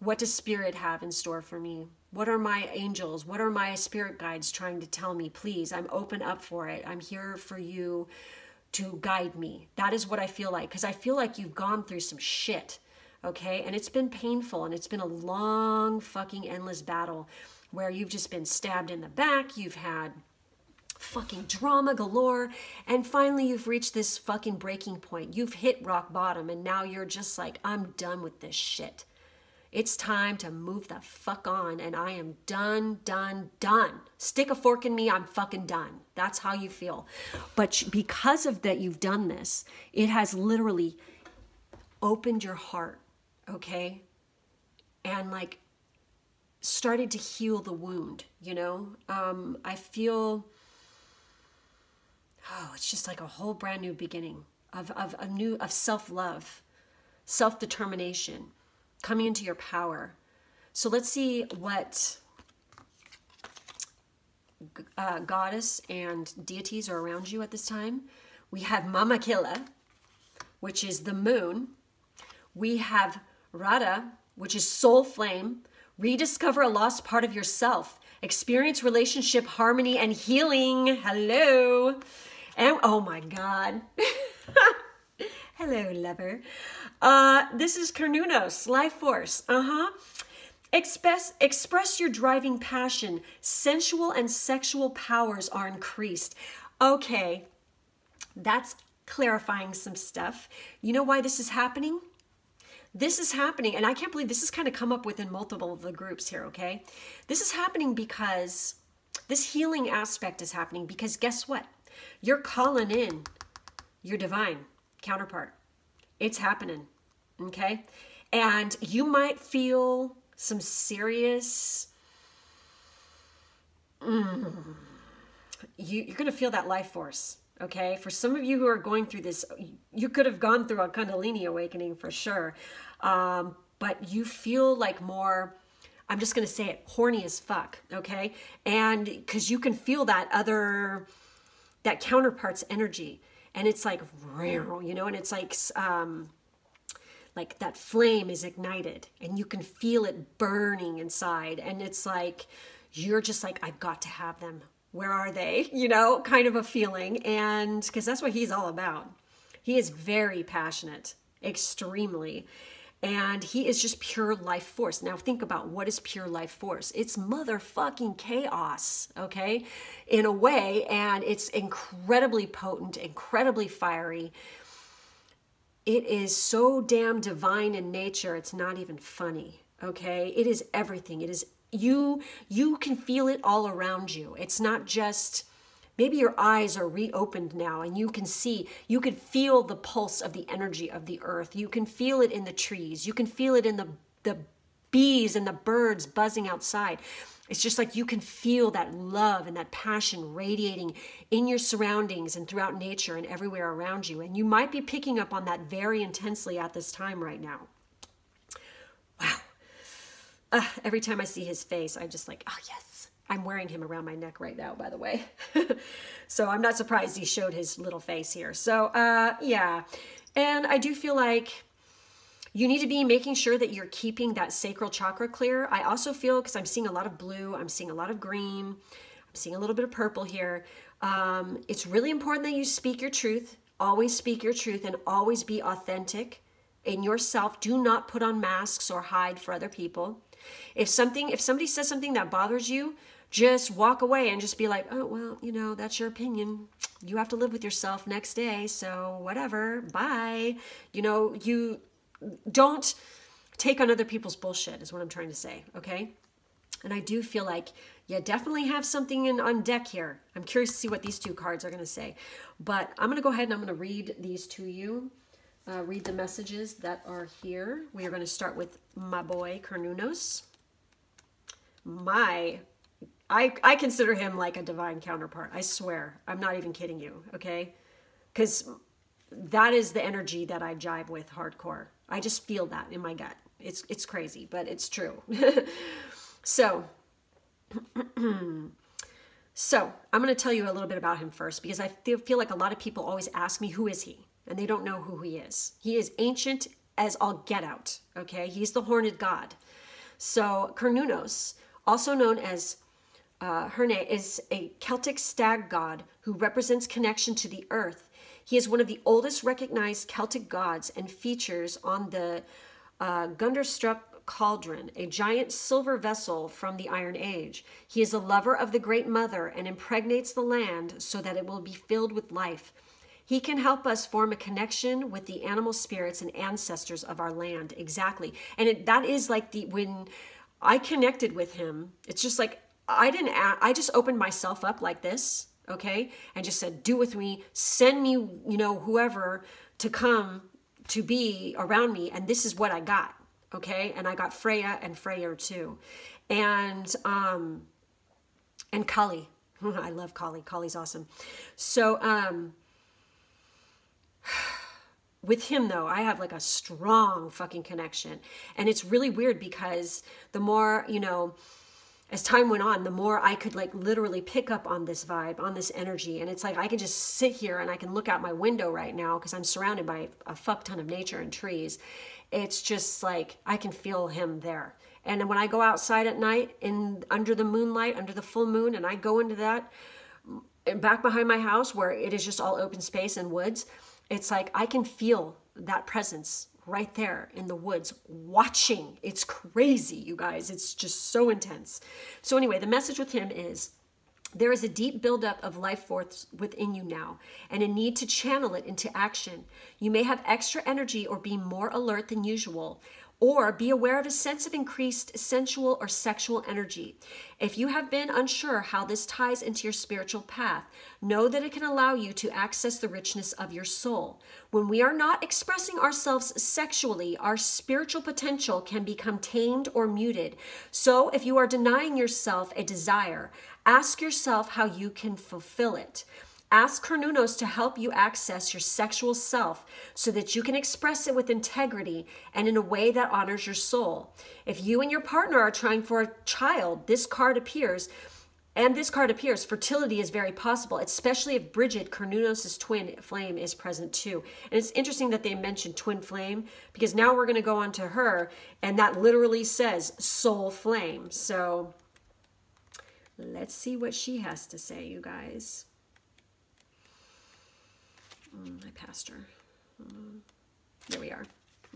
What does spirit have in store for me? What are my angels? What are my spirit guides trying to tell me? Please, I'm open up for it. I'm here for you to guide me. That is what I feel like because I feel like you've gone through some shit, okay? And it's been painful and it's been a long, fucking endless battle where you've just been stabbed in the back, you've had fucking drama galore, and finally you've reached this fucking breaking point. You've hit rock bottom, and now you're just like, I'm done with this shit. It's time to move the fuck on, and I am done, done, done. Stick a fork in me, I'm fucking done. That's how you feel. But because of that, you've done this, it has literally opened your heart, okay? And like, started to heal the wound, you know? Um, I feel, oh, it's just like a whole brand new beginning of, of a new, of self love, self determination, coming into your power. So let's see what uh, goddess and deities are around you at this time. We have Mama Killa, which is the moon. We have Radha, which is soul flame. Rediscover a lost part of yourself. Experience relationship harmony and healing. Hello. And oh my God. Hello, lover. Uh, this is Cernunnos, life force. Uh huh. Express, express your driving passion. Sensual and sexual powers are increased. Okay, that's clarifying some stuff. You know why this is happening? This is happening, and I can't believe this has kind of come up within multiple of the groups here, okay? This is happening because this healing aspect is happening because guess what? You're calling in your divine counterpart. It's happening, okay? And you might feel some serious. Mm, you, you're going to feel that life force. Okay, for some of you who are going through this, you could have gone through a Kundalini awakening for sure, um, but you feel like more. I'm just going to say it, horny as fuck. Okay, and because you can feel that other, that counterpart's energy, and it's like, you know, and it's like, um, like that flame is ignited and you can feel it burning inside. And it's like you're just like i've got to have them. Where are they? You know kind of a feeling. And because that's what he's all about. He is very passionate extremely and he is just pure life force. Now, think about what is pure life force. It's motherfucking chaos, okay, in a way, and it's incredibly potent, incredibly fiery, it is so damn divine in nature, it's not even funny, okay? It is everything. It is you you can feel it all around you. It's not just maybe your eyes are reopened now and you can see you can feel the pulse of the energy of the earth you can feel it in the trees you can feel it in the the bees and the birds buzzing outside it's just like you can feel that love and that passion radiating in your surroundings and throughout nature and everywhere around you. And you might be picking up on that very intensely at this time right now. Wow. Uh, every time I see his face, I'm just like, oh, yes. I'm wearing him around my neck right now, by the way. so I'm not surprised he showed his little face here. So, uh, yeah. And I do feel like you need to be making sure that you're keeping that sacral chakra clear. I also feel, because I'm seeing a lot of blue, I'm seeing a lot of green, I'm seeing a little bit of purple here. Um, it's really important that you speak your truth. Always speak your truth and always be authentic in yourself. Do not put on masks or hide for other people. If something, if somebody says something that bothers you, just walk away and just be like, oh, well, you know, that's your opinion. You have to live with yourself next day. So whatever, bye. You know, you don't take on other people's bullshit is what I'm trying to say, okay? And I do feel like you definitely have something in on deck here. I'm curious to see what these two cards are going to say. But I'm going to go ahead and I'm going to read these to you. Uh, read the messages that are here. We are going to start with my boy Cernunnos. My, I, I consider him like a divine counterpart. I swear. I'm not even kidding you, okay? Because that is the energy that I jive with hardcore. I just feel that in my gut. It's it's crazy, but it's true. so so I'm going to tell you a little bit about him first because I feel, feel like a lot of people always ask me who is he and they don't know who he is. He is ancient as all get out, okay? He's the horned god. So Cernunnos, also known as uh, Herne, is a Celtic stag god who represents connection to the earth he is one of the oldest recognized Celtic gods and features on the uh, Gundestrup cauldron, a giant silver vessel from the Iron Age. He is a lover of the Great Mother and impregnates the land so that it will be filled with life. He can help us form a connection with the animal spirits and ancestors of our land. Exactly. And it, that is like the when I connected with him, it's just like I didn't I just opened myself up like this okay? And just said, do with me, send me, you know, whoever to come to be around me. And this is what I got, okay? And I got Freya and Freyr too. and um, and Kali. I love Kali. Kali's awesome. So um, with him though, I have like a strong fucking connection, and it's really weird because the more you know as time went on, the more I could like literally pick up on this vibe, on this energy. And it's like I can just sit here and I can look out my window right now because I'm surrounded by a fuck ton of nature and trees. It's just like I can feel him there. And when I go outside at night in under the moonlight, under the full moon, and I go into that back behind my house where it is just all open space and woods, it's like I can feel that presence right there in the woods watching. It's crazy, you guys. It's just so intense. So, anyway, the message with him is there is a deep buildup of life force within you now and a need to channel it into action. You may have extra energy or be more alert than usual or be aware of a sense of increased sensual or sexual energy. If you have been unsure how this ties into your spiritual path, know that it can allow you to access the richness of your soul. When we are not expressing ourselves sexually, our spiritual potential can become tamed or muted. So, if you are denying yourself a desire, ask yourself how you can fulfill it. Ask Cernunnos to help you access your sexual self so that you can express it with integrity and in a way that honors your soul. If you and your partner are trying for a child, this card appears. And this card appears, fertility is very possible, especially if Bridget, Cernunnos' twin flame, is present too. And it's interesting that they mentioned twin flame because now we're going to go on to her, and that literally says soul flame. So let's see what she has to say, you guys. Mm, my pastor. Mm, there we are.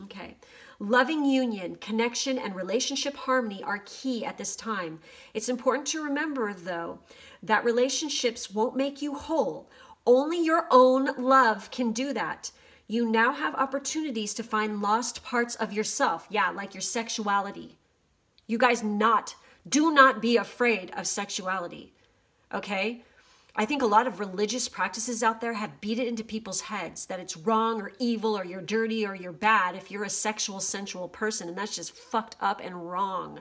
Okay. Loving union, connection, and relationship harmony are key at this time. It's important to remember, though, that relationships won't make you whole. Only your own love can do that. You now have opportunities to find lost parts of yourself. Yeah, like your sexuality. You guys, not, do not be afraid of sexuality. Okay? I think a lot of religious practices out there have beat it into people's heads that it's wrong or evil or you're dirty or you're bad if you're a sexual, sensual person. And that's just fucked up and wrong.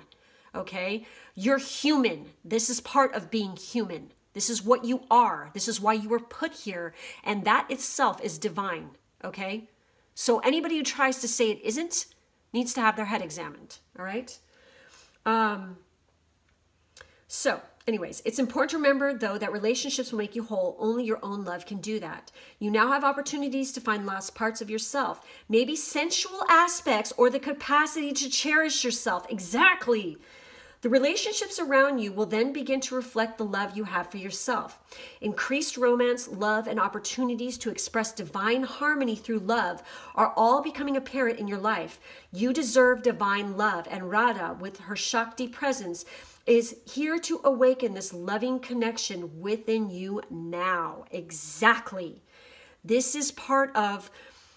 Okay? You're human. This is part of being human. This is what you are. This is why you were put here. And that itself is divine. Okay? So anybody who tries to say it isn't needs to have their head examined. All right? Um, so, Anyways, it's important to remember though that relationships will make you whole. Only your own love can do that. You now have opportunities to find lost parts of yourself, maybe sensual aspects or the capacity to cherish yourself. Exactly. The relationships around you will then begin to reflect the love you have for yourself. Increased romance, love, and opportunities to express divine harmony through love are all becoming apparent in your life. You deserve divine love, and Radha, with her Shakti presence, is here to awaken this loving connection within you now. Exactly. This is part of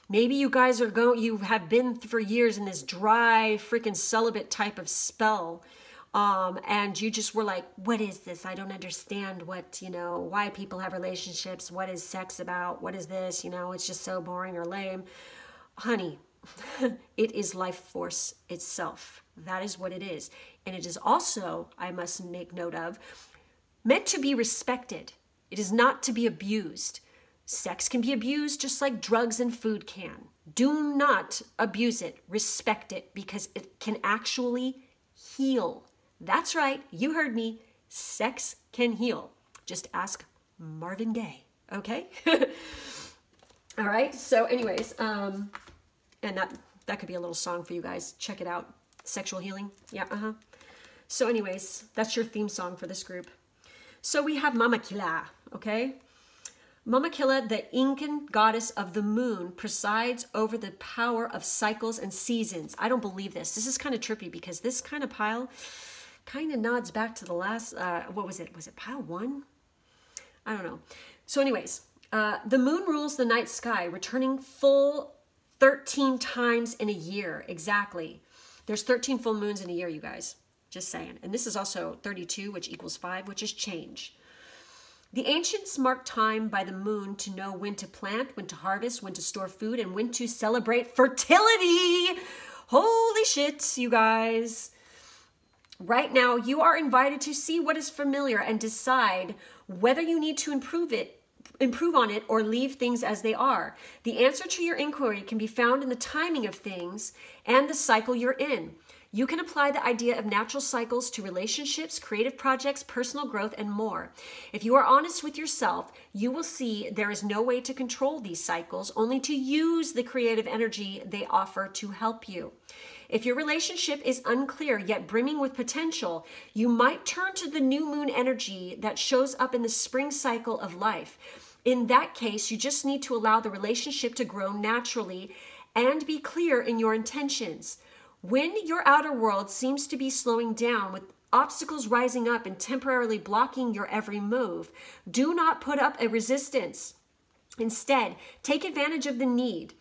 maybe you guys are going you have been for years in this dry freaking celibate type of spell um, and you just were like what is this i don't understand what you know why people have relationships what is sex about what is this you know it's just so boring or lame honey it is life force itself that is what it is and it is also, I must make note of, meant to be respected. It is not to be abused. Sex can be abused just like drugs and food can. Do not abuse it, respect it, because it can actually heal. That's right, you heard me. Sex can heal. Just ask Marvin Gaye, okay? All right, so, anyways, um, and that, that could be a little song for you guys. Check it out. Sexual healing. Yeah, uh huh. So, anyways, that's your theme song for this group. So we have Mama Mamakila, okay? Mama Mamakila, the Incan goddess of the moon, presides over the power of cycles and seasons. I don't believe this. This is kind of trippy because this kind of pile kind of nods back to the last, uh, what was it? Was it pile one? I don't know. So, anyways, uh, the moon rules the night sky, returning full 13 times in a year. Exactly. There's 13 full moons in a year, you guys. Just saying. And this is also 32, which equals 5, which is change. The ancients marked time by the moon to know when to plant, when to harvest, when to store food, and when to celebrate fertility. Holy shit, you guys. Right now, you are invited to see what is familiar and decide whether you need to improve it improve on it or leave things as they are. The answer to your inquiry can be found in the timing of things and the cycle you're in. You can apply the idea of natural cycles to relationships, creative projects, personal growth, and more. If you are honest with yourself, you will see there is no way to control these cycles, only to use the creative energy they offer to help you. If your relationship is unclear yet brimming with potential, you might turn to the new moon energy that shows up in the spring cycle of life. In that case, you just need to allow the relationship to grow naturally and be clear in your intentions. When your outer world seems to be slowing down with obstacles rising up and temporarily blocking your every move, do not put up a resistance. Instead, take advantage of the need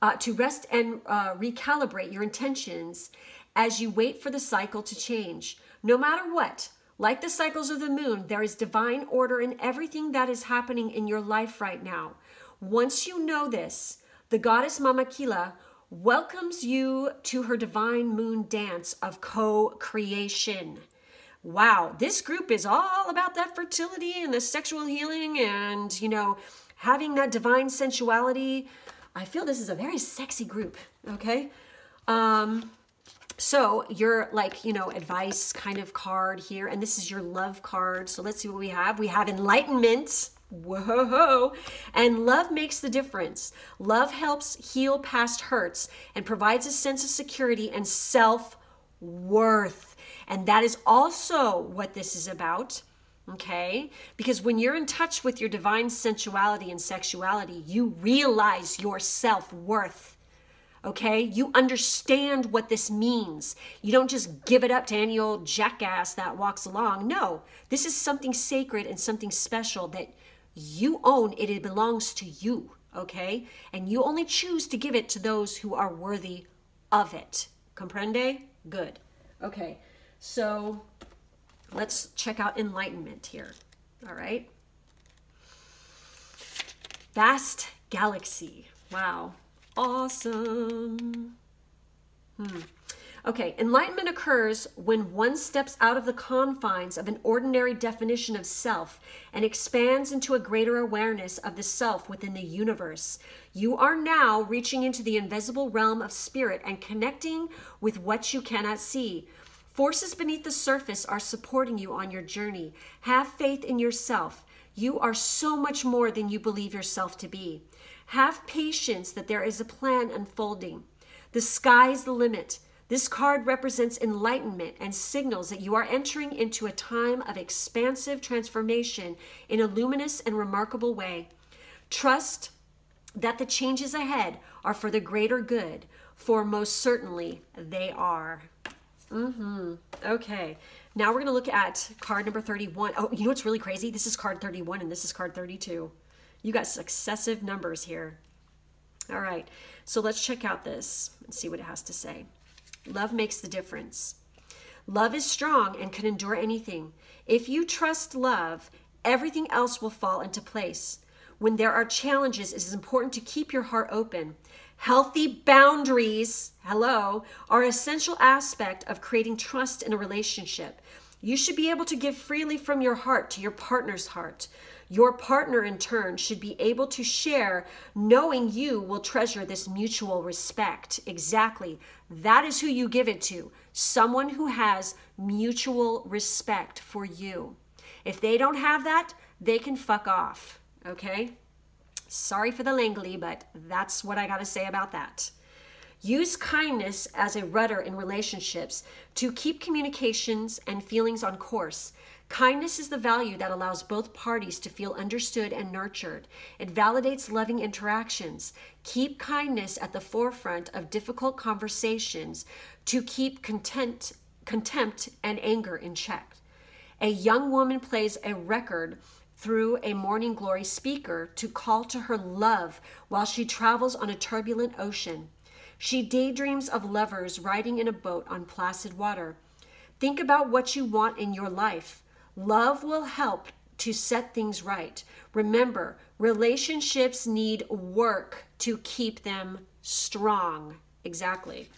uh, to rest and uh, recalibrate your intentions as you wait for the cycle to change. No matter what, like the cycles of the moon, there is divine order in everything that is happening in your life right now. Once you know this, the goddess Mama Kila welcomes you to her divine moon dance of co creation. Wow, this group is all about that fertility and the sexual healing and, you know, having that divine sensuality. I feel this is a very sexy group, okay? Um, so your like, you know, advice kind of card here, and this is your love card. So let's see what we have. We have enlightenment. Whoa. And love makes the difference. Love helps heal past hurts and provides a sense of security and self worth. And that is also what this is about. Okay? Because when you're in touch with your divine sensuality and sexuality, you realize your self worth. Okay? You understand what this means. You don't just give it up to any old jackass that walks along. No, this is something sacred and something special that you own it, it belongs to you, okay? And you only choose to give it to those who are worthy of it. Comprende? Good. Okay, so let's check out enlightenment here, all right? Vast galaxy. Wow. Awesome. Hmm. Okay, enlightenment occurs when one steps out of the confines of an ordinary definition of self and expands into a greater awareness of the self within the universe. You are now reaching into the invisible realm of spirit and connecting with what you cannot see. Forces beneath the surface are supporting you on your journey. Have faith in yourself. You are so much more than you believe yourself to be. Have patience that there is a plan unfolding. The sky's the limit. This card represents enlightenment and signals that you are entering into a time of expansive transformation in a luminous and remarkable way. Trust that the changes ahead are for the greater good, for most certainly they are. Mm-hmm. Okay. Now we're going to look at card number 31. Oh, you know what's really crazy? This is card 31 and this is card 32. You got successive numbers here. All right. So let's check out this and see what it has to say. Love makes the difference. Love is strong and can endure anything. If you trust love, everything else will fall into place. When there are challenges, it is important to keep your heart open. Healthy boundaries, hello, are an essential aspect of creating trust in a relationship. You should be able to give freely from your heart to your partner's heart. Your partner, in turn, should be able to share, knowing you will treasure this mutual respect. Exactly. That is who you give it to someone who has mutual respect for you. If they don't have that, they can fuck off. Okay? Sorry for the langley, but that's what I got to say about that. Use kindness as a rudder in relationships to keep communications and feelings on course. Kindness is the value that allows both parties to feel understood and nurtured. It validates loving interactions. Keep kindness at the forefront of difficult conversations to keep content, contempt and anger in check. A young woman plays a record through a morning glory speaker to call to her love while she travels on a turbulent ocean. She daydreams of lovers riding in a boat on placid water. Think about what you want in your life. Love will help to set things right. Remember, relationships need work to keep them strong. Exactly.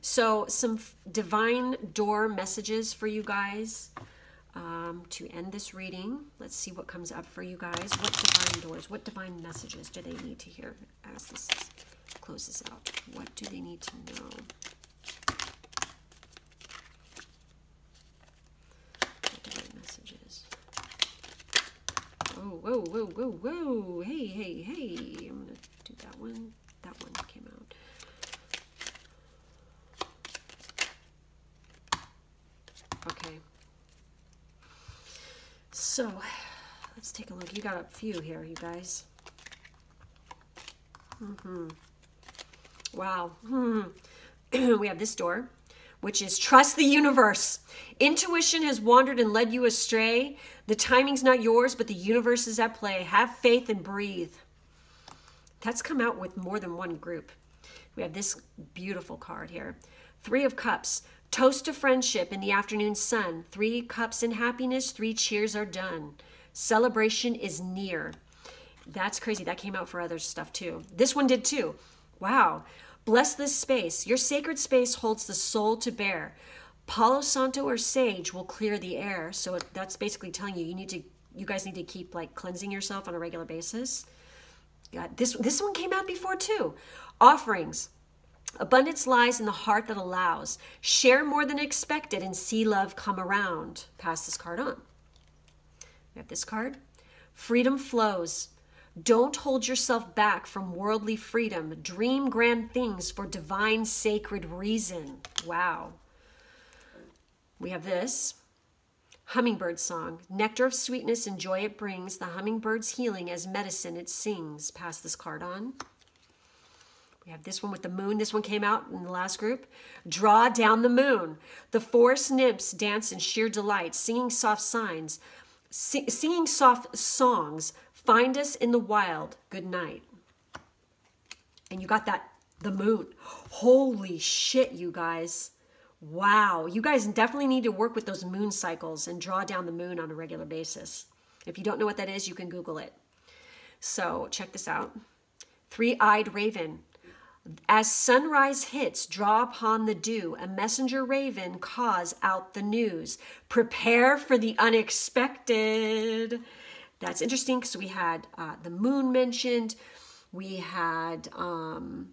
So, some divine door messages for you guys um, to end this reading. Let's see what comes up for you guys. What divine doors, what divine messages do they need to hear as this closes out? What do they need to know? Oh, whoa, whoa, whoa, whoa. Hey, hey, hey. I'm going to do that one. That one came out. Okay. So, let's take a look. You got a few here, you guys. Mm-hmm. Wow. Hmm. we have this door, which is trust the universe. Intuition has wandered and led you astray. The timing's not yours, but the universe is at play. Have faith and breathe. That's come out with more than one group. We have this beautiful card here. Three of Cups. Toast to friendship in the afternoon sun. Three cups in happiness. Three cheers are done. Celebration is near. That's crazy. That came out for other stuff too. This one did too. Wow. Bless this space. Your sacred space holds the soul to bear. Palo Santo or sage will clear the air. So that's basically telling you you need to you guys need to keep like cleansing yourself on a regular basis. God, this this one came out before too. Offerings. Abundance lies in the heart that allows. Share more than expected and see love come around. Pass this card on. We have this card. Freedom flows. Don't hold yourself back from worldly freedom. Dream grand things for divine sacred reason. Wow. We have this hummingbird song. Nectar of sweetness and joy it brings. The hummingbird's healing as medicine it sings. Pass this card on. We have this one with the moon. This one came out in the last group. Draw down the moon. The forest nymphs dance in sheer delight, singing soft signs, singing soft songs. Find us in the wild. Good night. And you got that, the moon. Holy shit, you guys. Wow. You guys definitely need to work with those moon cycles and draw down the moon on a regular basis. If you don't know what that is, you can Google it. So check this out. Three eyed raven. As sunrise hits, draw upon the dew, a messenger raven caws out the news. Prepare for the unexpected. That's interesting because we had uh, the moon mentioned. We had, um,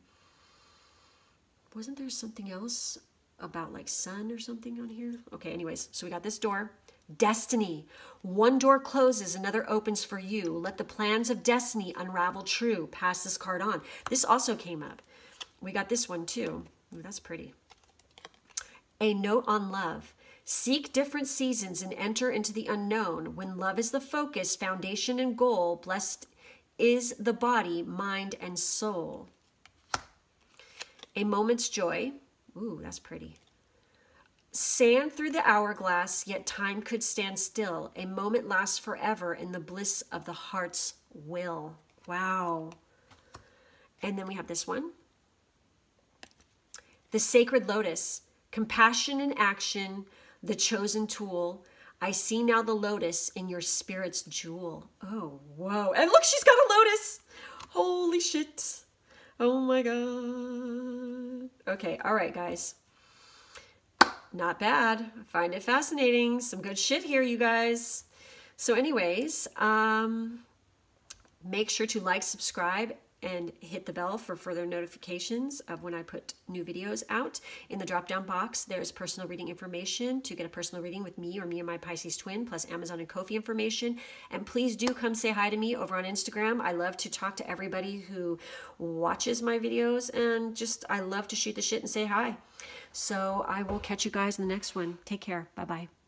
wasn't there something else about like sun or something on here? Okay, anyways, so we got this door. Destiny. One door closes, another opens for you. Let the plans of destiny unravel true. Pass this card on. This also came up. We got this one too. Ooh, that's pretty. A note on love. Seek different seasons and enter into the unknown. When love is the focus, foundation, and goal, blessed is the body, mind, and soul. A moment's joy. Ooh, that's pretty. Sand through the hourglass, yet time could stand still. A moment lasts forever in the bliss of the heart's will. Wow. And then we have this one. The sacred lotus, compassion in action, the chosen tool. I see now the lotus in your spirit's jewel. Oh, whoa. And look, she's got a lotus. Holy shit. Oh my God. Okay, all right, guys. Not bad. I find it fascinating. Some good shit here, you guys. So anyways, um, make sure to like, subscribe, and hit the bell for further notifications of when I put new videos out. In the drop down box, there's personal reading information to get a personal reading with me or me and my Pisces twin, plus Amazon and Ko-fi information. And please do come say hi to me over on Instagram. I love to talk to everybody who watches my videos and just I love to shoot the shit and say hi. So I will catch you guys in the next one. Take care. Bye bye.